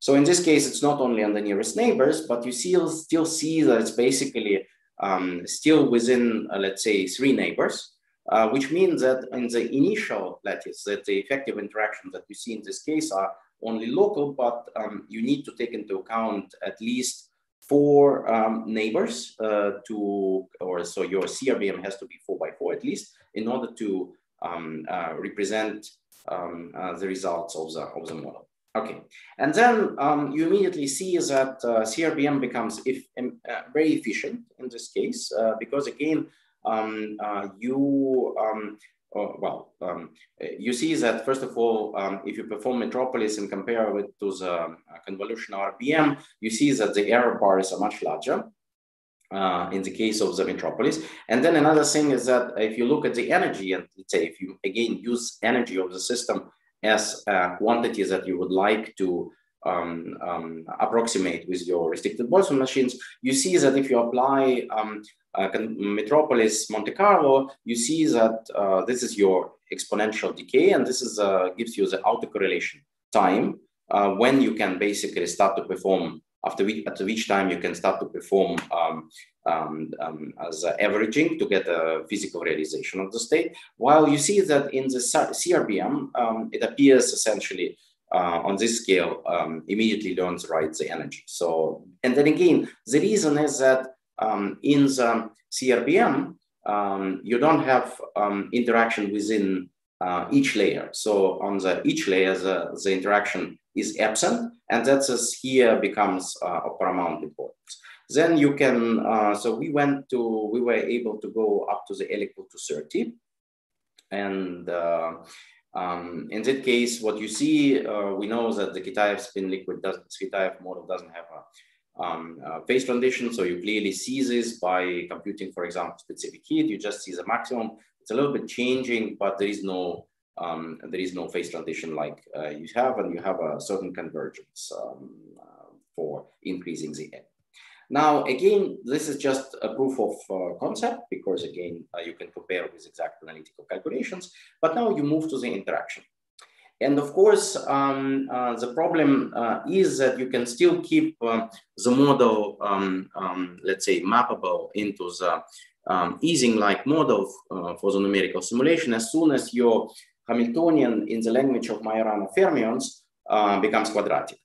So in this case, it's not only on the nearest neighbors, but you still, still see that it's basically um, still within, uh, let's say, three neighbors, uh, which means that in the initial lattice, that the effective interactions that we see in this case are only local, but um, you need to take into account at least four um, neighbors uh, to, or so your CRBM has to be four by four at least in order to um, uh, represent um, uh, the results of the, of the model. Okay, and then um, you immediately see that uh, CRBM becomes if, um, uh, very efficient in this case uh, because again, um, uh, you, um, oh, well, um, you see that first of all, um, if you perform Metropolis and compare it to the uh, convolutional RBM, you see that the error bars are much larger. Uh, in the case of the metropolis. And then another thing is that if you look at the energy and say if you again use energy of the system as a quantity that you would like to um, um, approximate with your restricted Boltzmann machines, you see that if you apply um, uh, Metropolis Monte Carlo, you see that uh, this is your exponential decay, and this is uh, gives you the autocorrelation time uh, when you can basically start to perform after which, at which time you can start to perform um, um, um, as averaging to get a physical realization of the state. While you see that in the CRBM, um, it appears essentially uh, on this scale um, immediately learns right the energy. So, and then again, the reason is that in the CRBM, you don't have interaction within uh, each layer. So on the each layer, the, the interaction is absent, and that's as here becomes uh, of paramount importance. Then you can, uh, so we went to, we were able to go up to the L equal to 30. And uh, um, in that case, what you see, uh, we know that the Kitaev spin liquid doesn't, Kitaev model doesn't have a um, phase transition. So you clearly see this by computing, for example, specific heat, you just see the maximum. It's a little bit changing, but there is no um, there is no phase transition like uh, you have, and you have a certain convergence um, uh, for increasing the N. Now, again, this is just a proof of uh, concept because again, uh, you can compare with exact analytical calculations, but now you move to the interaction. And of course, um, uh, the problem uh, is that you can still keep uh, the model, um, um, let's say, mappable into the um, Ising-like model uh, for the numerical simulation as soon as your Hamiltonian in the language of Majorana fermions uh, becomes quadratic.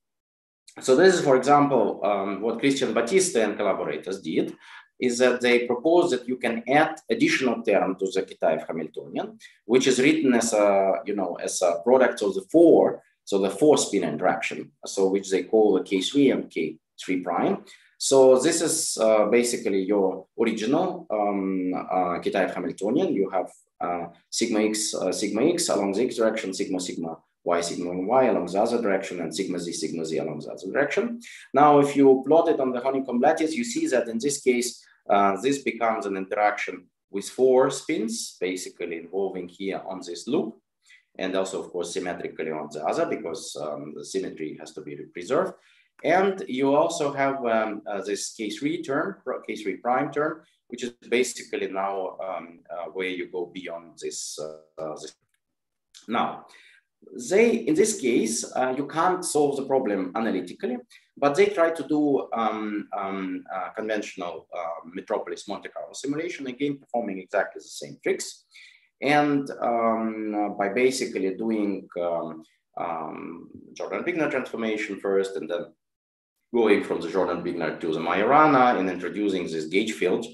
So this is, for example, um, what Cristian Batista and collaborators did is that they propose that you can add additional term to the Kitaev Hamiltonian, which is written as a, you know, as a product of the four, so the four spin interaction, so which they call the K3 and K3 prime. So this is uh, basically your original um, uh, Kitaev Hamiltonian. You have uh, sigma x, uh, sigma x along the x direction, sigma sigma y sigma y along the other direction and sigma z sigma z along the other direction. Now, if you plot it on the honeycomb lattice, you see that in this case, uh, this becomes an interaction with four spins, basically involving here on this loop, and also, of course, symmetrically on the other, because um, the symmetry has to be preserved. And you also have um, uh, this K3 term, K3 prime term, which is basically now um, uh, where you go beyond this, uh, this. Now, they, in this case, uh, you can't solve the problem analytically, but they try to do um, um, uh, conventional uh, Metropolis Monte Carlo simulation, again, performing exactly the same tricks. And um, uh, by basically doing um, um, Jordan-Wigner transformation first, and then going from the Jordan-Wigner to the Majorana and introducing this gauge field,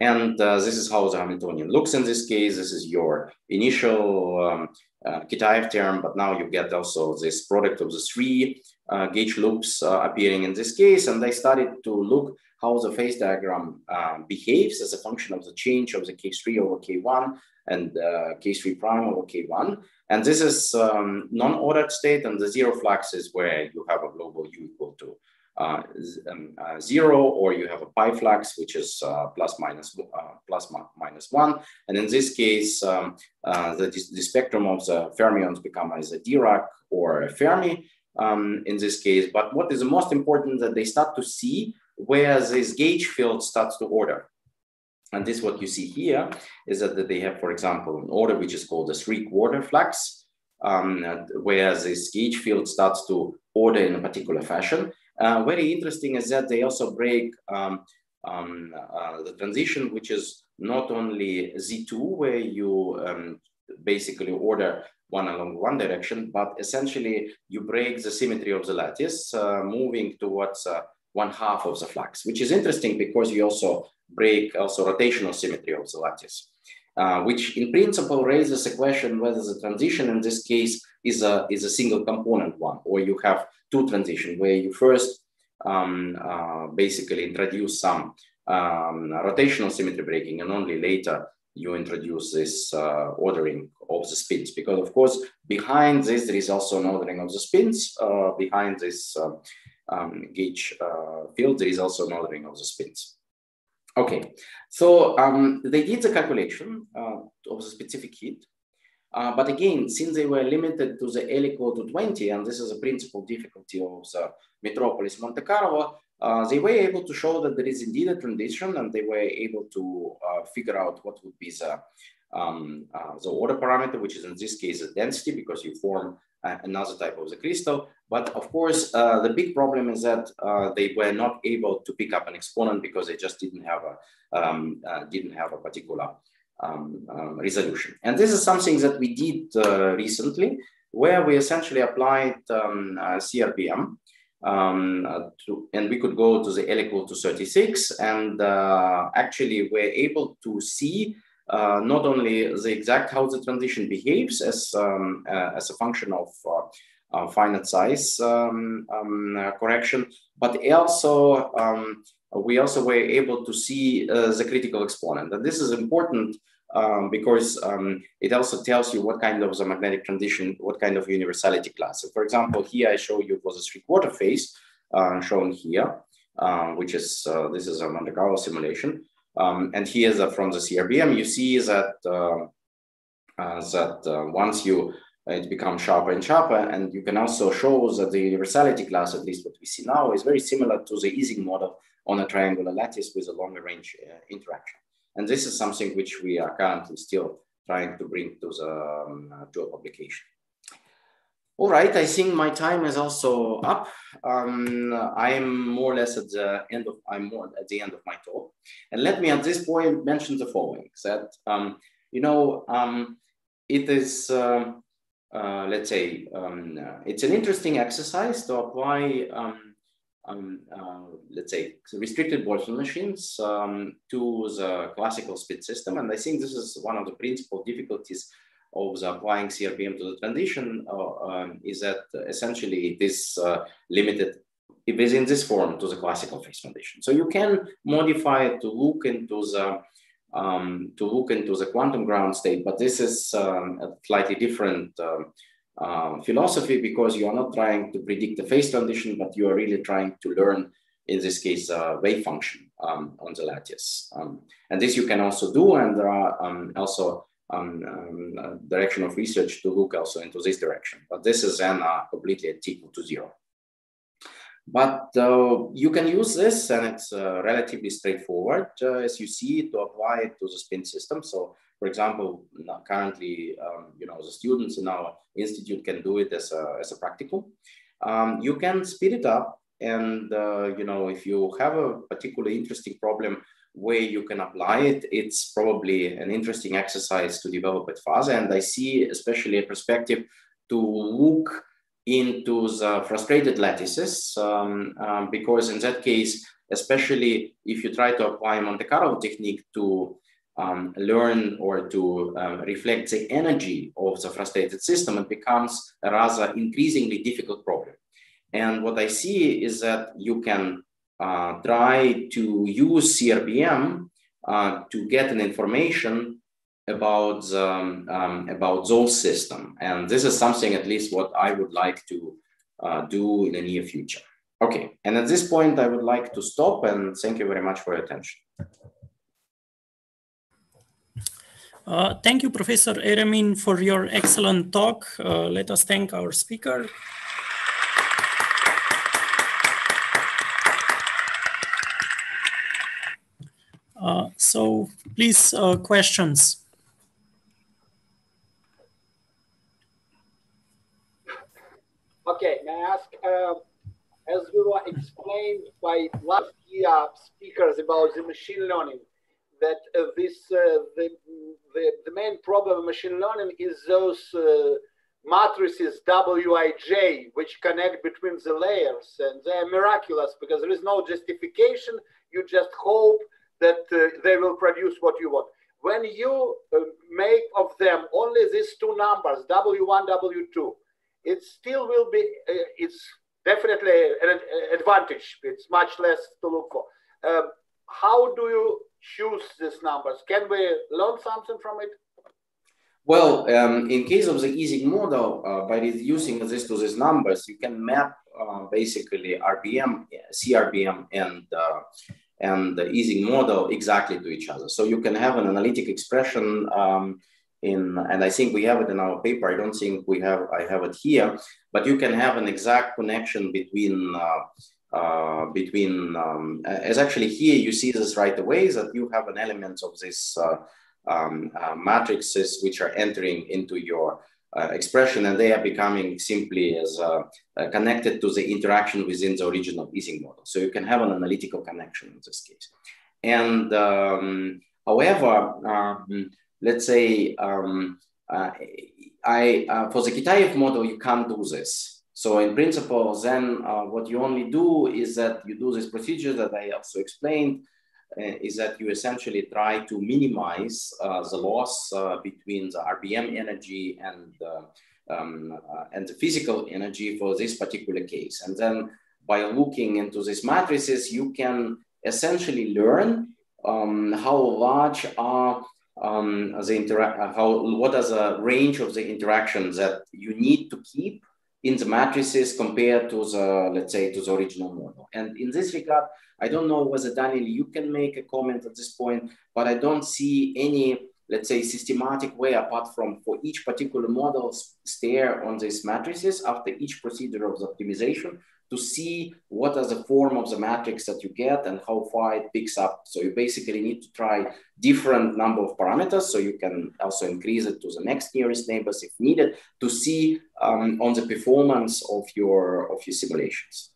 and uh, this is how the Hamiltonian looks in this case. This is your initial um, uh, Kitaev term, but now you get also this product of the three uh, gauge loops uh, appearing in this case. And they started to look how the phase diagram uh, behaves as a function of the change of the K3 over K1 and uh, K3 prime over K1. And this is um, non-ordered state and the zero flux is where you have a global U equal to uh, um, uh, zero, or you have a pi flux, which is uh, plus minus, plus minus one. And in this case, um, the, the spectrum of the fermions become either Dirac or Fermi um, in this case. But what is the most important that they start to see where this gauge field starts to order. And this what you see here is that they have, for example, an order which is called a three-quarter flux, um, where this gauge field starts to order in a particular fashion. Uh, very interesting is that they also break um, um, uh, the transition, which is not only Z2, where you um, basically order one along one direction, but essentially you break the symmetry of the lattice, uh, moving towards uh, one half of the flux, which is interesting because you also break also rotational symmetry of the lattice. Uh, which in principle raises a question whether the transition in this case is a, is a single component one, or you have two transition where you first um, uh, basically introduce some um, rotational symmetry breaking and only later you introduce this uh, ordering of the spins because of course behind this there is also an ordering of the spins uh, behind this uh, um, gauge uh, field there is also an ordering of the spins Okay, so um, they did the calculation uh, of the specific heat. Uh, but again, since they were limited to the L equal to 20, and this is a principal difficulty of the Metropolis Monte Carlo, uh, they were able to show that there is indeed a transition and they were able to uh, figure out what would be the, um, uh, the order parameter, which is in this case the density because you form uh, another type of the crystal. But of course, uh, the big problem is that uh, they were not able to pick up an exponent because they just didn't have a um, didn't have a particular um, um, resolution. And this is something that we did recently, where we essentially applied um, CRBM. Um, uh, to, and we could go to the L equal to 36 and uh, actually we're able to see uh, not only the exact how the transition behaves as, um, uh, as a function of uh, uh finite size um, um, uh, correction, but also um, we also were able to see the critical exponent. And this is important um, because um, it also tells you what kind of the magnetic transition, what kind of universality class. So for example, here I show you was a three quarter phase uh, shown here, uh, which is, uh, this is a Monte Carlo simulation. Um, and here from the CRBM, you see that, uh, uh, that uh, once you, it becomes sharper and sharper, and you can also show that the universality class, at least what we see now, is very similar to the Ising model on a triangular lattice with a longer range interaction. And this is something which we are currently still trying to bring to the um, to a publication. All right, I think my time is also up. Um, I'm more or less at the end of I'm more at the end of my talk, and let me at this point mention the following: that um, you know um, it is uh, uh, let's say um, uh, it's an interesting exercise to apply um, um, uh, let's say restricted Boltzmann machines to the classical speed system, and I think this is one of the principal difficulties of the applying CRBM to the transition uh, um, is that essentially it is uh, limited it is in this form to the classical phase foundation. So you can modify it to look into the um, to look into the quantum ground state, but this is um, a slightly different um, uh, philosophy because you are not trying to predict the phase transition, but you are really trying to learn, in this case, uh, wave function um, on the lattice. Um, and this you can also do, and there are um, also um, um, direction of research to look also into this direction. But this is then uh, completely at equal to zero. But uh, you can use this and it's uh, relatively straightforward uh, as you see to apply it to the spin system. So for example, currently, um, you know, the students in our institute can do it as a, as a practical. Um, you can speed it up and, uh, you know, if you have a particularly interesting problem, where you can apply it, it's probably an interesting exercise to develop it further. And I see especially a perspective to look into the frustrated lattices, um, um, because in that case, especially if you try to apply Monte Carlo technique to um, learn or to um, reflect the energy of the frustrated system, it becomes a rather increasingly difficult problem. And what I see is that you can uh, try to use CRBM uh, to get an information about um, um, about those system, and this is something at least what I would like to uh, do in the near future. Okay, and at this point, I would like to stop and thank you very much for your attention. Uh, thank you, Professor Eremin, for your excellent talk. Uh, let us thank our speaker. Uh, so please, uh, questions. Okay, may I ask, uh, as we were explained by last year speakers about the machine learning, that uh, this uh, the, the, the main problem of machine learning is those uh, matrices Wij, which connect between the layers, and they are miraculous because there is no justification. You just hope that uh, they will produce what you want. When you uh, make of them only these two numbers, W1, W2, it still will be, uh, it's definitely an advantage. It's much less to look for. Um, how do you choose these numbers? Can we learn something from it? Well, um, in case of the Ising model, uh, by reducing this to these numbers, you can map uh, basically RBM, CRBM, and uh, and the Ising model exactly to each other. So you can have an analytic expression um, in, and I think we have it in our paper. I don't think we have, I have it here, but you can have an exact connection between, uh, uh, between, um, as actually here you see this right away, that you have an element of this uh, um, uh, matrices which are entering into your uh, expression and they are becoming simply as uh, connected to the interaction within the original Ising model. So you can have an analytical connection in this case. And um, however, um, let's say um, uh, I, uh, for the Kitaev model, you can't do this. So in principle, then uh, what you only do is that you do this procedure that I also explained, uh, is that you essentially try to minimize uh, the loss uh, between the RBM energy and, um, and the physical energy for this particular case. And then by looking into these matrices, you can essentially learn um, how large are um, the interact, how what is the range of the interactions that you need to keep in the matrices compared to the, let's say, to the original model. And in this regard, I don't know whether Daniel, you can make a comment at this point, but I don't see any let's say, systematic way, apart from for each particular model, stare on these matrices after each procedure of the optimization to see what is the form of the matrix that you get and how far it picks up. So you basically need to try different number of parameters. So you can also increase it to the next nearest neighbors if needed to see um, on the performance of your of your simulations.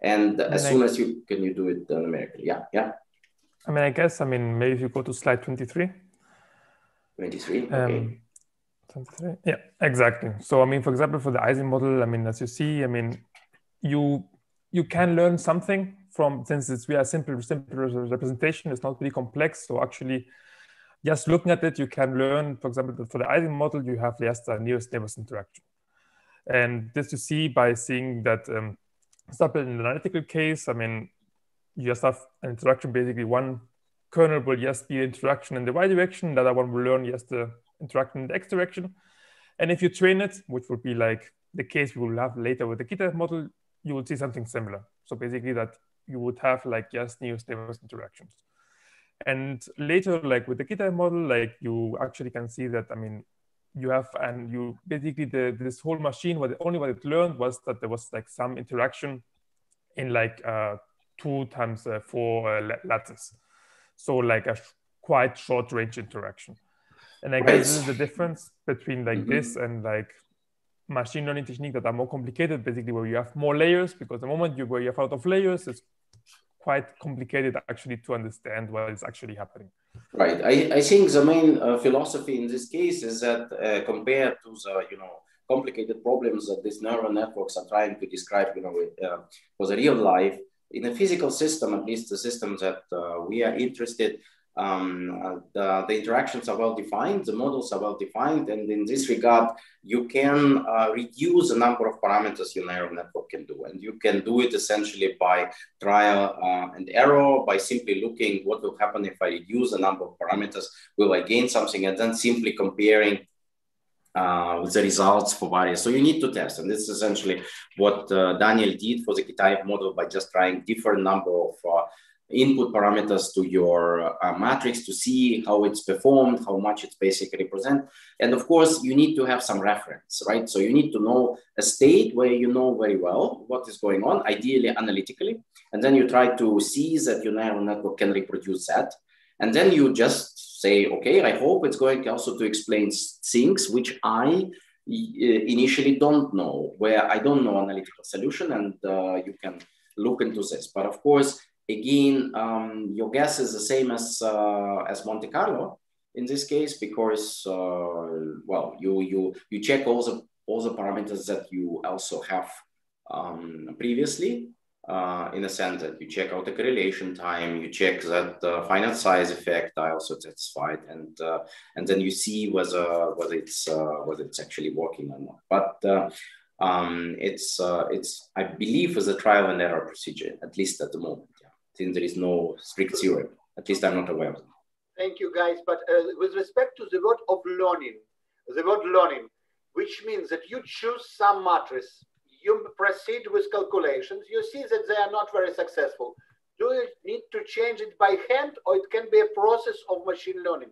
And, and as I, soon as you can you do it numerically. Yeah, yeah. I mean, I guess, I mean, maybe if you go to slide 23. 23, um, okay. Um, 23. Yeah, exactly. So, I mean, for example, for the Ising model, I mean, as you see, I mean, you you can learn something from since it's we are simple simple representation. It's not really complex. So actually just looking at it you can learn for example for the Ising model you have just the nearest neighbors interaction. And this you see by seeing that um, in the analytical case i mean you just have an interaction basically one kernel will just be interaction in the y direction the other one will learn just the interaction in the x direction. And if you train it which would be like the case we will have later with the Kitaev model you would see something similar. So basically that you would have like just nearest neighbors interactions. And later, like with the Kitaev model, like you actually can see that, I mean, you have, and you basically, the, this whole machine, what only what it learned was that there was like some interaction in like uh, two times uh, four uh, lattice. So like a quite short range interaction. And I guess this is the difference between like mm -hmm. this and like machine learning technique that are more complicated, basically where you have more layers, because the moment you where you have a lot of layers, it's quite complicated actually to understand what is actually happening. Right. I, I think the main uh, philosophy in this case is that uh, compared to the, you know, complicated problems that these neural networks are trying to describe, you know, uh, for the real life, in a physical system, at least the system that uh, we are interested um, the, the, interactions are well defined, the models are well defined, and in this regard, you can uh, reduce the number of parameters your neural network can do. And you can do it essentially by trial uh, and error, by simply looking what will happen if I reduce the number of parameters, will I gain something, and then simply comparing uh, the results for various. So you need to test, and this is essentially what uh, Daniel did for the Kitaev model by just trying different number of uh, input parameters to your uh, matrix to see how it's performed, how much it's basically present. And of course, you need to have some reference, right? So you need to know a state where you know very well what is going on, ideally analytically. And then you try to see that your neural network can reproduce that. And then you just say, okay, I hope it's going also to explain things which I initially don't know, where I don't know analytical solution and uh, you can look into this. But of course, Again, um, your guess is the same as uh, as Monte Carlo in this case because uh, well, you you you check all the all the parameters that you also have um, previously. Uh, in a sense that you check out the correlation time, you check that the finite size effect are also satisfied, and uh, and then you see whether whether it's uh, whether it's actually working or not. But uh, um, it's uh, it's I believe is a trial and error procedure at least at the moment since there is no strict theorem. At least I'm not aware of. Thank you, guys. But uh, with respect to the word of learning, the word learning, which means that you choose some matrix, you proceed with calculations, you see that they are not very successful. Do you need to change it by hand or it can be a process of machine learning?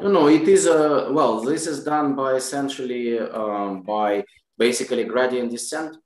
No, no, it is a, well, this is done by essentially um, by basically gradient descent.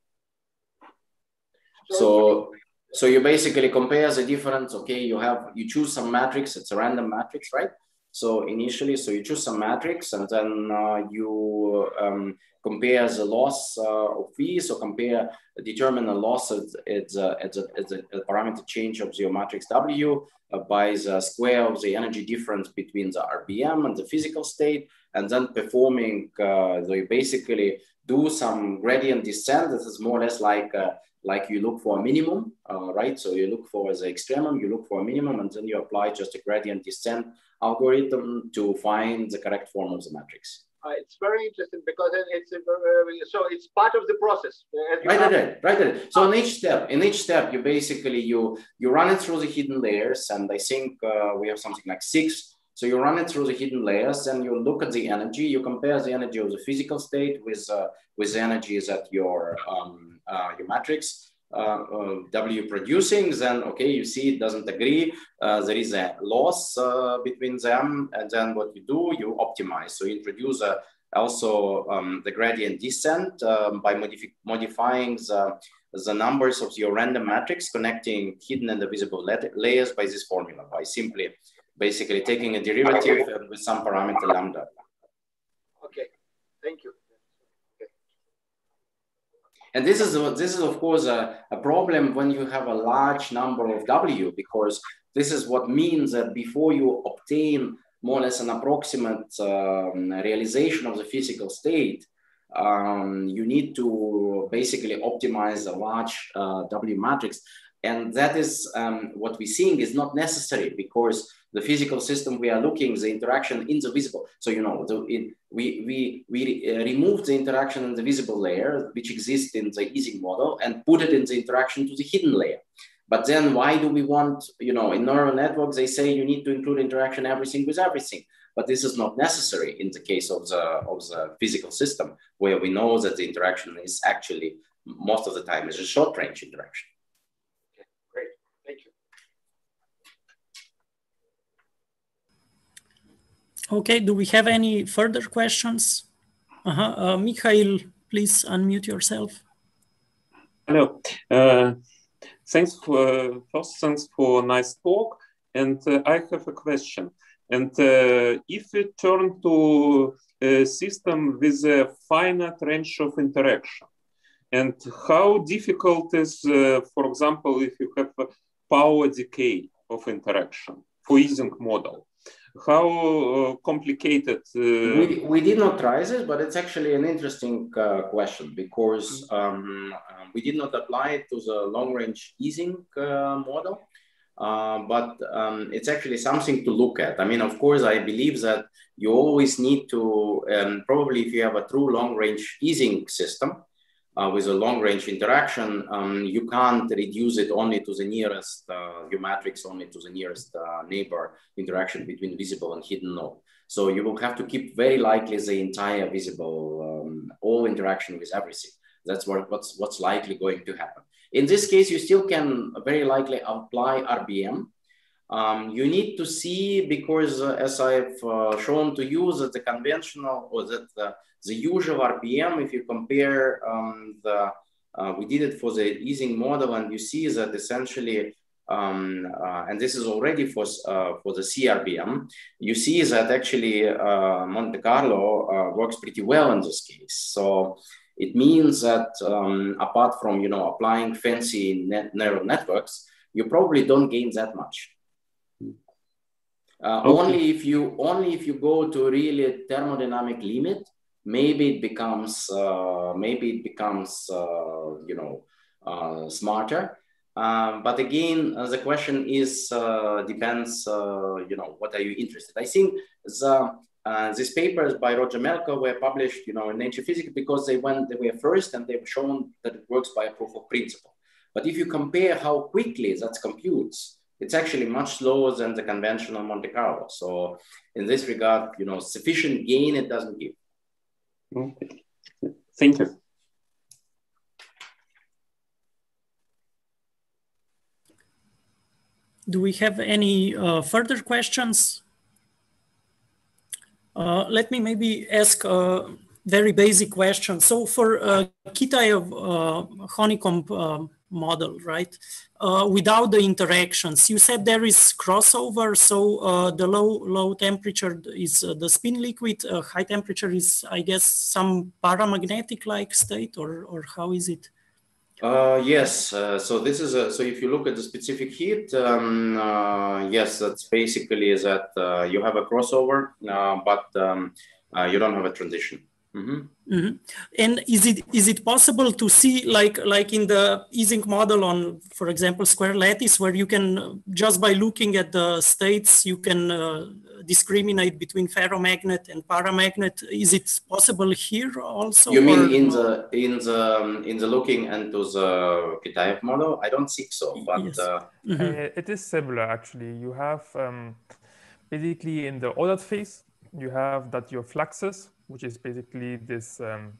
So, so so you basically compare the difference. Okay, you have you choose some matrix. It's a random matrix, right? So initially, so you choose some matrix, and then uh, you um, compare the loss uh, of v. So compare determine the loss at, at, the, at, the, parameter change of your matrix W uh, by the square of the energy difference between the RBM and the physical state, and then performing. Uh, so basically do some gradient descent. This is more or less like like you look for a minimum, uh, right? So you look for the extremum, you look for a minimum, and then you apply just a gradient descent algorithm to find the correct form of the matrix. Uh, it's very interesting because it's uh, so it's part of the process. Right, right, right, right, right. So in each step, in each step, you basically you you run it through the hidden layers, and I think uh, we have something like six so you run it through the hidden layers and you look at the energy, you compare the energy of the physical state with, uh, with the energies at your, um, uh, your matrix. uh, uh, W producing, then okay, you see it doesn't agree. Uh, there is a loss between them, and then what you do, you optimize. So you introduce also um, the gradient descent um, by modif modifying the, the numbers of your random matrix connecting hidden and the visible layers by this formula, by simply basically taking a derivative with some parameter lambda. Okay, thank you. And this is, this is of course, a, a problem when you have a large number of W, because this is what means that before you obtain more or less an approximate um, realization of the physical state, um, you need to basically optimize a large uh, W matrix. And that is um, what we're seeing is not necessary because the physical system we are looking, the interaction in the visible. So, you know, the, we, we, we uh, remove the interaction in the visible layer, which exists in the Ising model, and put it in the interaction to the hidden layer. But then why do we want, you know, in neural networks, they say you need to include interaction everything with everything. But this is not necessary in the case of the, of the physical system, where we know that the interaction is actually, most of the time, is a short range interaction. Okay, do we have any further questions? Uh-huh. Uh, Mikhail, please unmute yourself. Hello. Uh, thanks for first, thanks for nice talk. And uh, I have a question. And uh, if we turn to a system with a finite range of interaction, and how difficult is, uh, for example, if you have a power decay of interaction for Ising model? How uh, complicated uh, we, we did not try this but it's actually an interesting uh, question because um, um, we did not apply it to the long range Ising uh, model. Uh, but um, it's actually something to look at. I mean of course i believe that you always need to um, probably if you have a true long range Ising system uh, with a long range interaction, um, you can't reduce it only to the nearest uh, matrix, only to the nearest uh, neighbor interaction between visible and hidden node. So you will have to keep very likely the entire visible, um, all interaction with everything. That's what, what's, what's likely going to happen. In this case, you still can very likely apply RBM. Um, you need to see because uh, as I've uh, shown to you that the conventional or that the the usual RBM, if you compare um, the, uh, we did it for the Ising model and you see that essentially, um, uh, and this is already for, uh, for the CRBM, you see that actually uh, Monte Carlo works pretty well in this case. So it means that um, apart from, you know, applying fancy net neural networks, you probably don't gain that much. Uh, okay. Only if you only if you go to really thermodynamic limit, maybe it becomes uh, maybe it becomes uh, you know uh, smarter. Um, but again, uh, the question is uh, depends. Uh, you know, what are you interested? I think the these papers by Roger Melko were published, you know, in Nature Physics because they went they were first and they've shown that it works by a proof of principle. But if you compare how quickly that computes, it's actually much slower than the conventional Monte Carlo. So in this regard, you know, sufficient gain it doesn't give. Okay. Thank you. Do we have any uh, further questions? Uh, let me maybe ask a very basic question. So for uh, Kitaev uh, honeycomb uh, model, right? Uh, without the interactions, you said there is crossover. So uh, the low low temperature is uh, the spin liquid. Uh, high temperature is, I guess, some paramagnetic like state, or or how is it? Uh, yes. Uh, so this is a, so if you look at the specific heat, um, yes, that's basically that you have a crossover, but um, you don't have a transition. Mm-hmm. Mm-hmm. And is it is it possible to see like like in the Ising model on, for example, square lattice, where you can just by looking at the states you can uh, discriminate between ferromagnet and paramagnet? Is it possible here also? You mean in the in the um, in the looking into the Kitaev model? I don't think so, but yes. uh, mm-hmm. uh, it is similar actually. You have um, basically in the ordered phase, you have that your fluxes which is basically this um,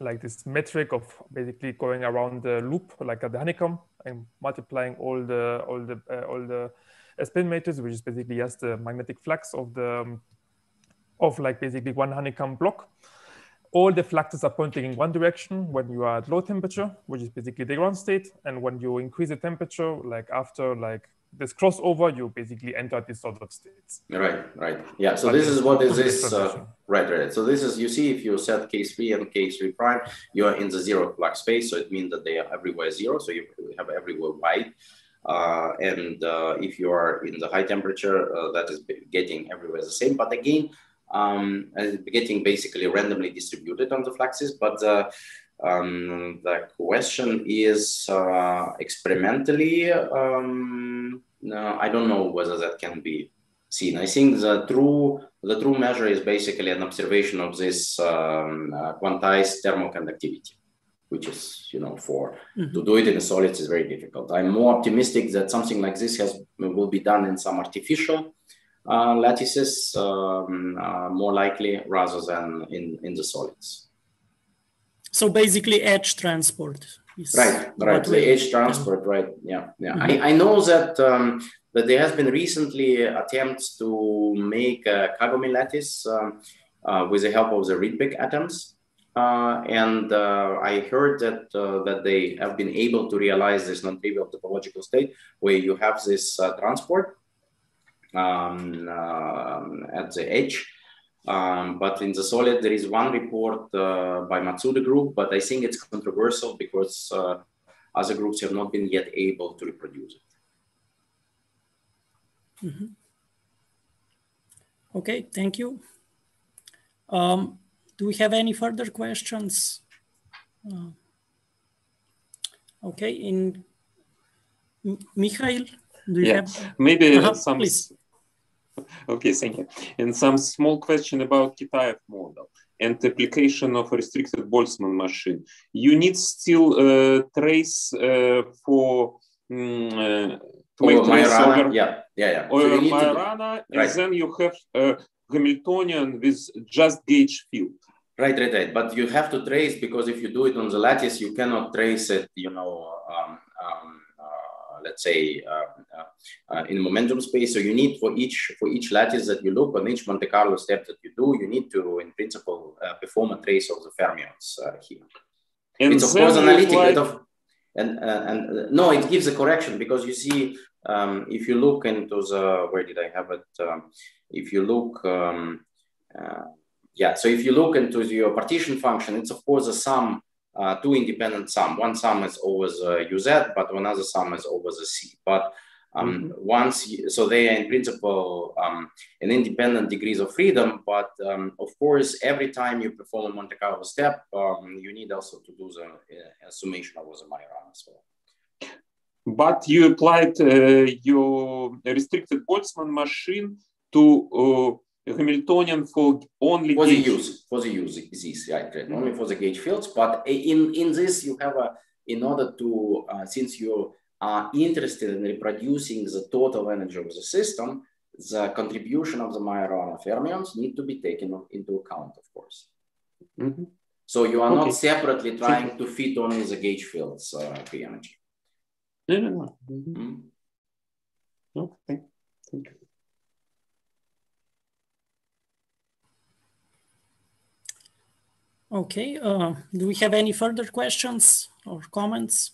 like this metric of basically going around the loop, like the honeycomb, and multiplying all the all the uh, all the spin matrix, which is basically just the magnetic flux of the um, of like basically one honeycomb block. All the fluxes are pointing in one direction when you are at low temperature, which is basically the ground state, and when you increase the temperature, like after like this crossover, you basically enter this sort of states. Right, right. Yeah. So but this is what is this? Uh, right, right. So this is you see if you set K3 and K3 prime, you are in the zero flux space. So it means that they are everywhere zero. So you have everywhere white. Uh, and uh, if you are in the high temperature, uh, that is getting everywhere the same. But again, um, getting basically randomly distributed on the fluxes. But um, the question is uh, experimentally, um, no, I don't know whether that can be seen. I think the true the true measure is basically an observation of this um, uh, quantized thermal conductivity, which is you know for mm-hmm. to do it in solids is very difficult. I'm more optimistic that something like this has will be done in some artificial uh, lattices, um, uh, more likely rather than in in the solids. So basically edge transport. right, right. The edge transport, right. Yeah, yeah. Mm-hmm. I, I know that um, that there has been recently attempts to make a Kagome lattice um, uh, with the help of the Rydberg atoms. Uh, and uh, I heard that uh, that they have been able to realize this non-trivial topological state where you have this uh, transport um, um, at the edge, um, but in the solid, there is one report uh, by Matsuda group, but I think it's controversial because uh, other groups have not been yet able to reproduce it. Mm -hmm. Okay, thank you. Um, do we have any further questions? Uh, okay, in M Mikhail, do you yeah, have? Maybe -huh, some please okay, thank you. And some small question about Kitaev model and application of a restricted Boltzmann machine. You need still uh, trace uh, for um, uh, to make trace over, yeah, yeah, yeah. Over so Majorana, and right. then you have a Hamiltonian with just gauge field. Right, right, right. But you have to trace because if you do it on the lattice, you cannot trace it, you know, um, um, let's say uh, uh, uh, in momentum space. So you need for each for each lattice that you look on each Monte Carlo step that you do, you need to, in principle, perform a trace of the fermions here. And it's of course analytic. Like... Of, and and no, it gives a correction because you see um, if you look into the where did I have it? Um, if you look, um, uh, yeah. So if you look into your partition function, it's of course a sum uh, two independent sum. One sum is always uh, UZ, but another sum is always a C. But um, mm-hmm. once, you, so they are in principle um, an independent degrees of freedom, but um, of course, every time you perform a Monte Carlo step, um, you need also to do the uh, summation of the Majorana as well. But you applied uh, your restricted Boltzmann machine to Hamiltonian for only for gauge. the use for the use this right, right. Mm -hmm. only for the gauge fields. But in in this you have a in order to uh, since you are interested in reproducing the total energy of the system, the contribution of the Majorana fermions need to be taken into account, of course. Mm -hmm. So you are okay. not separately trying to fit only the gauge fields uh, free energy. No, no, no. Mm -hmm. Okay, thank you. Okay, uh, do we have any further questions or comments?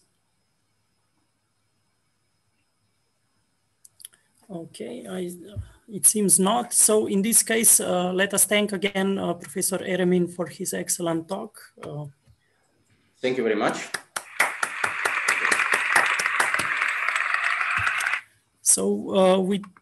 Okay, I, it seems not. So in this case, uh, let us thank again uh, Professor Eremin for his excellent talk. Uh, thank you very much. So uh, we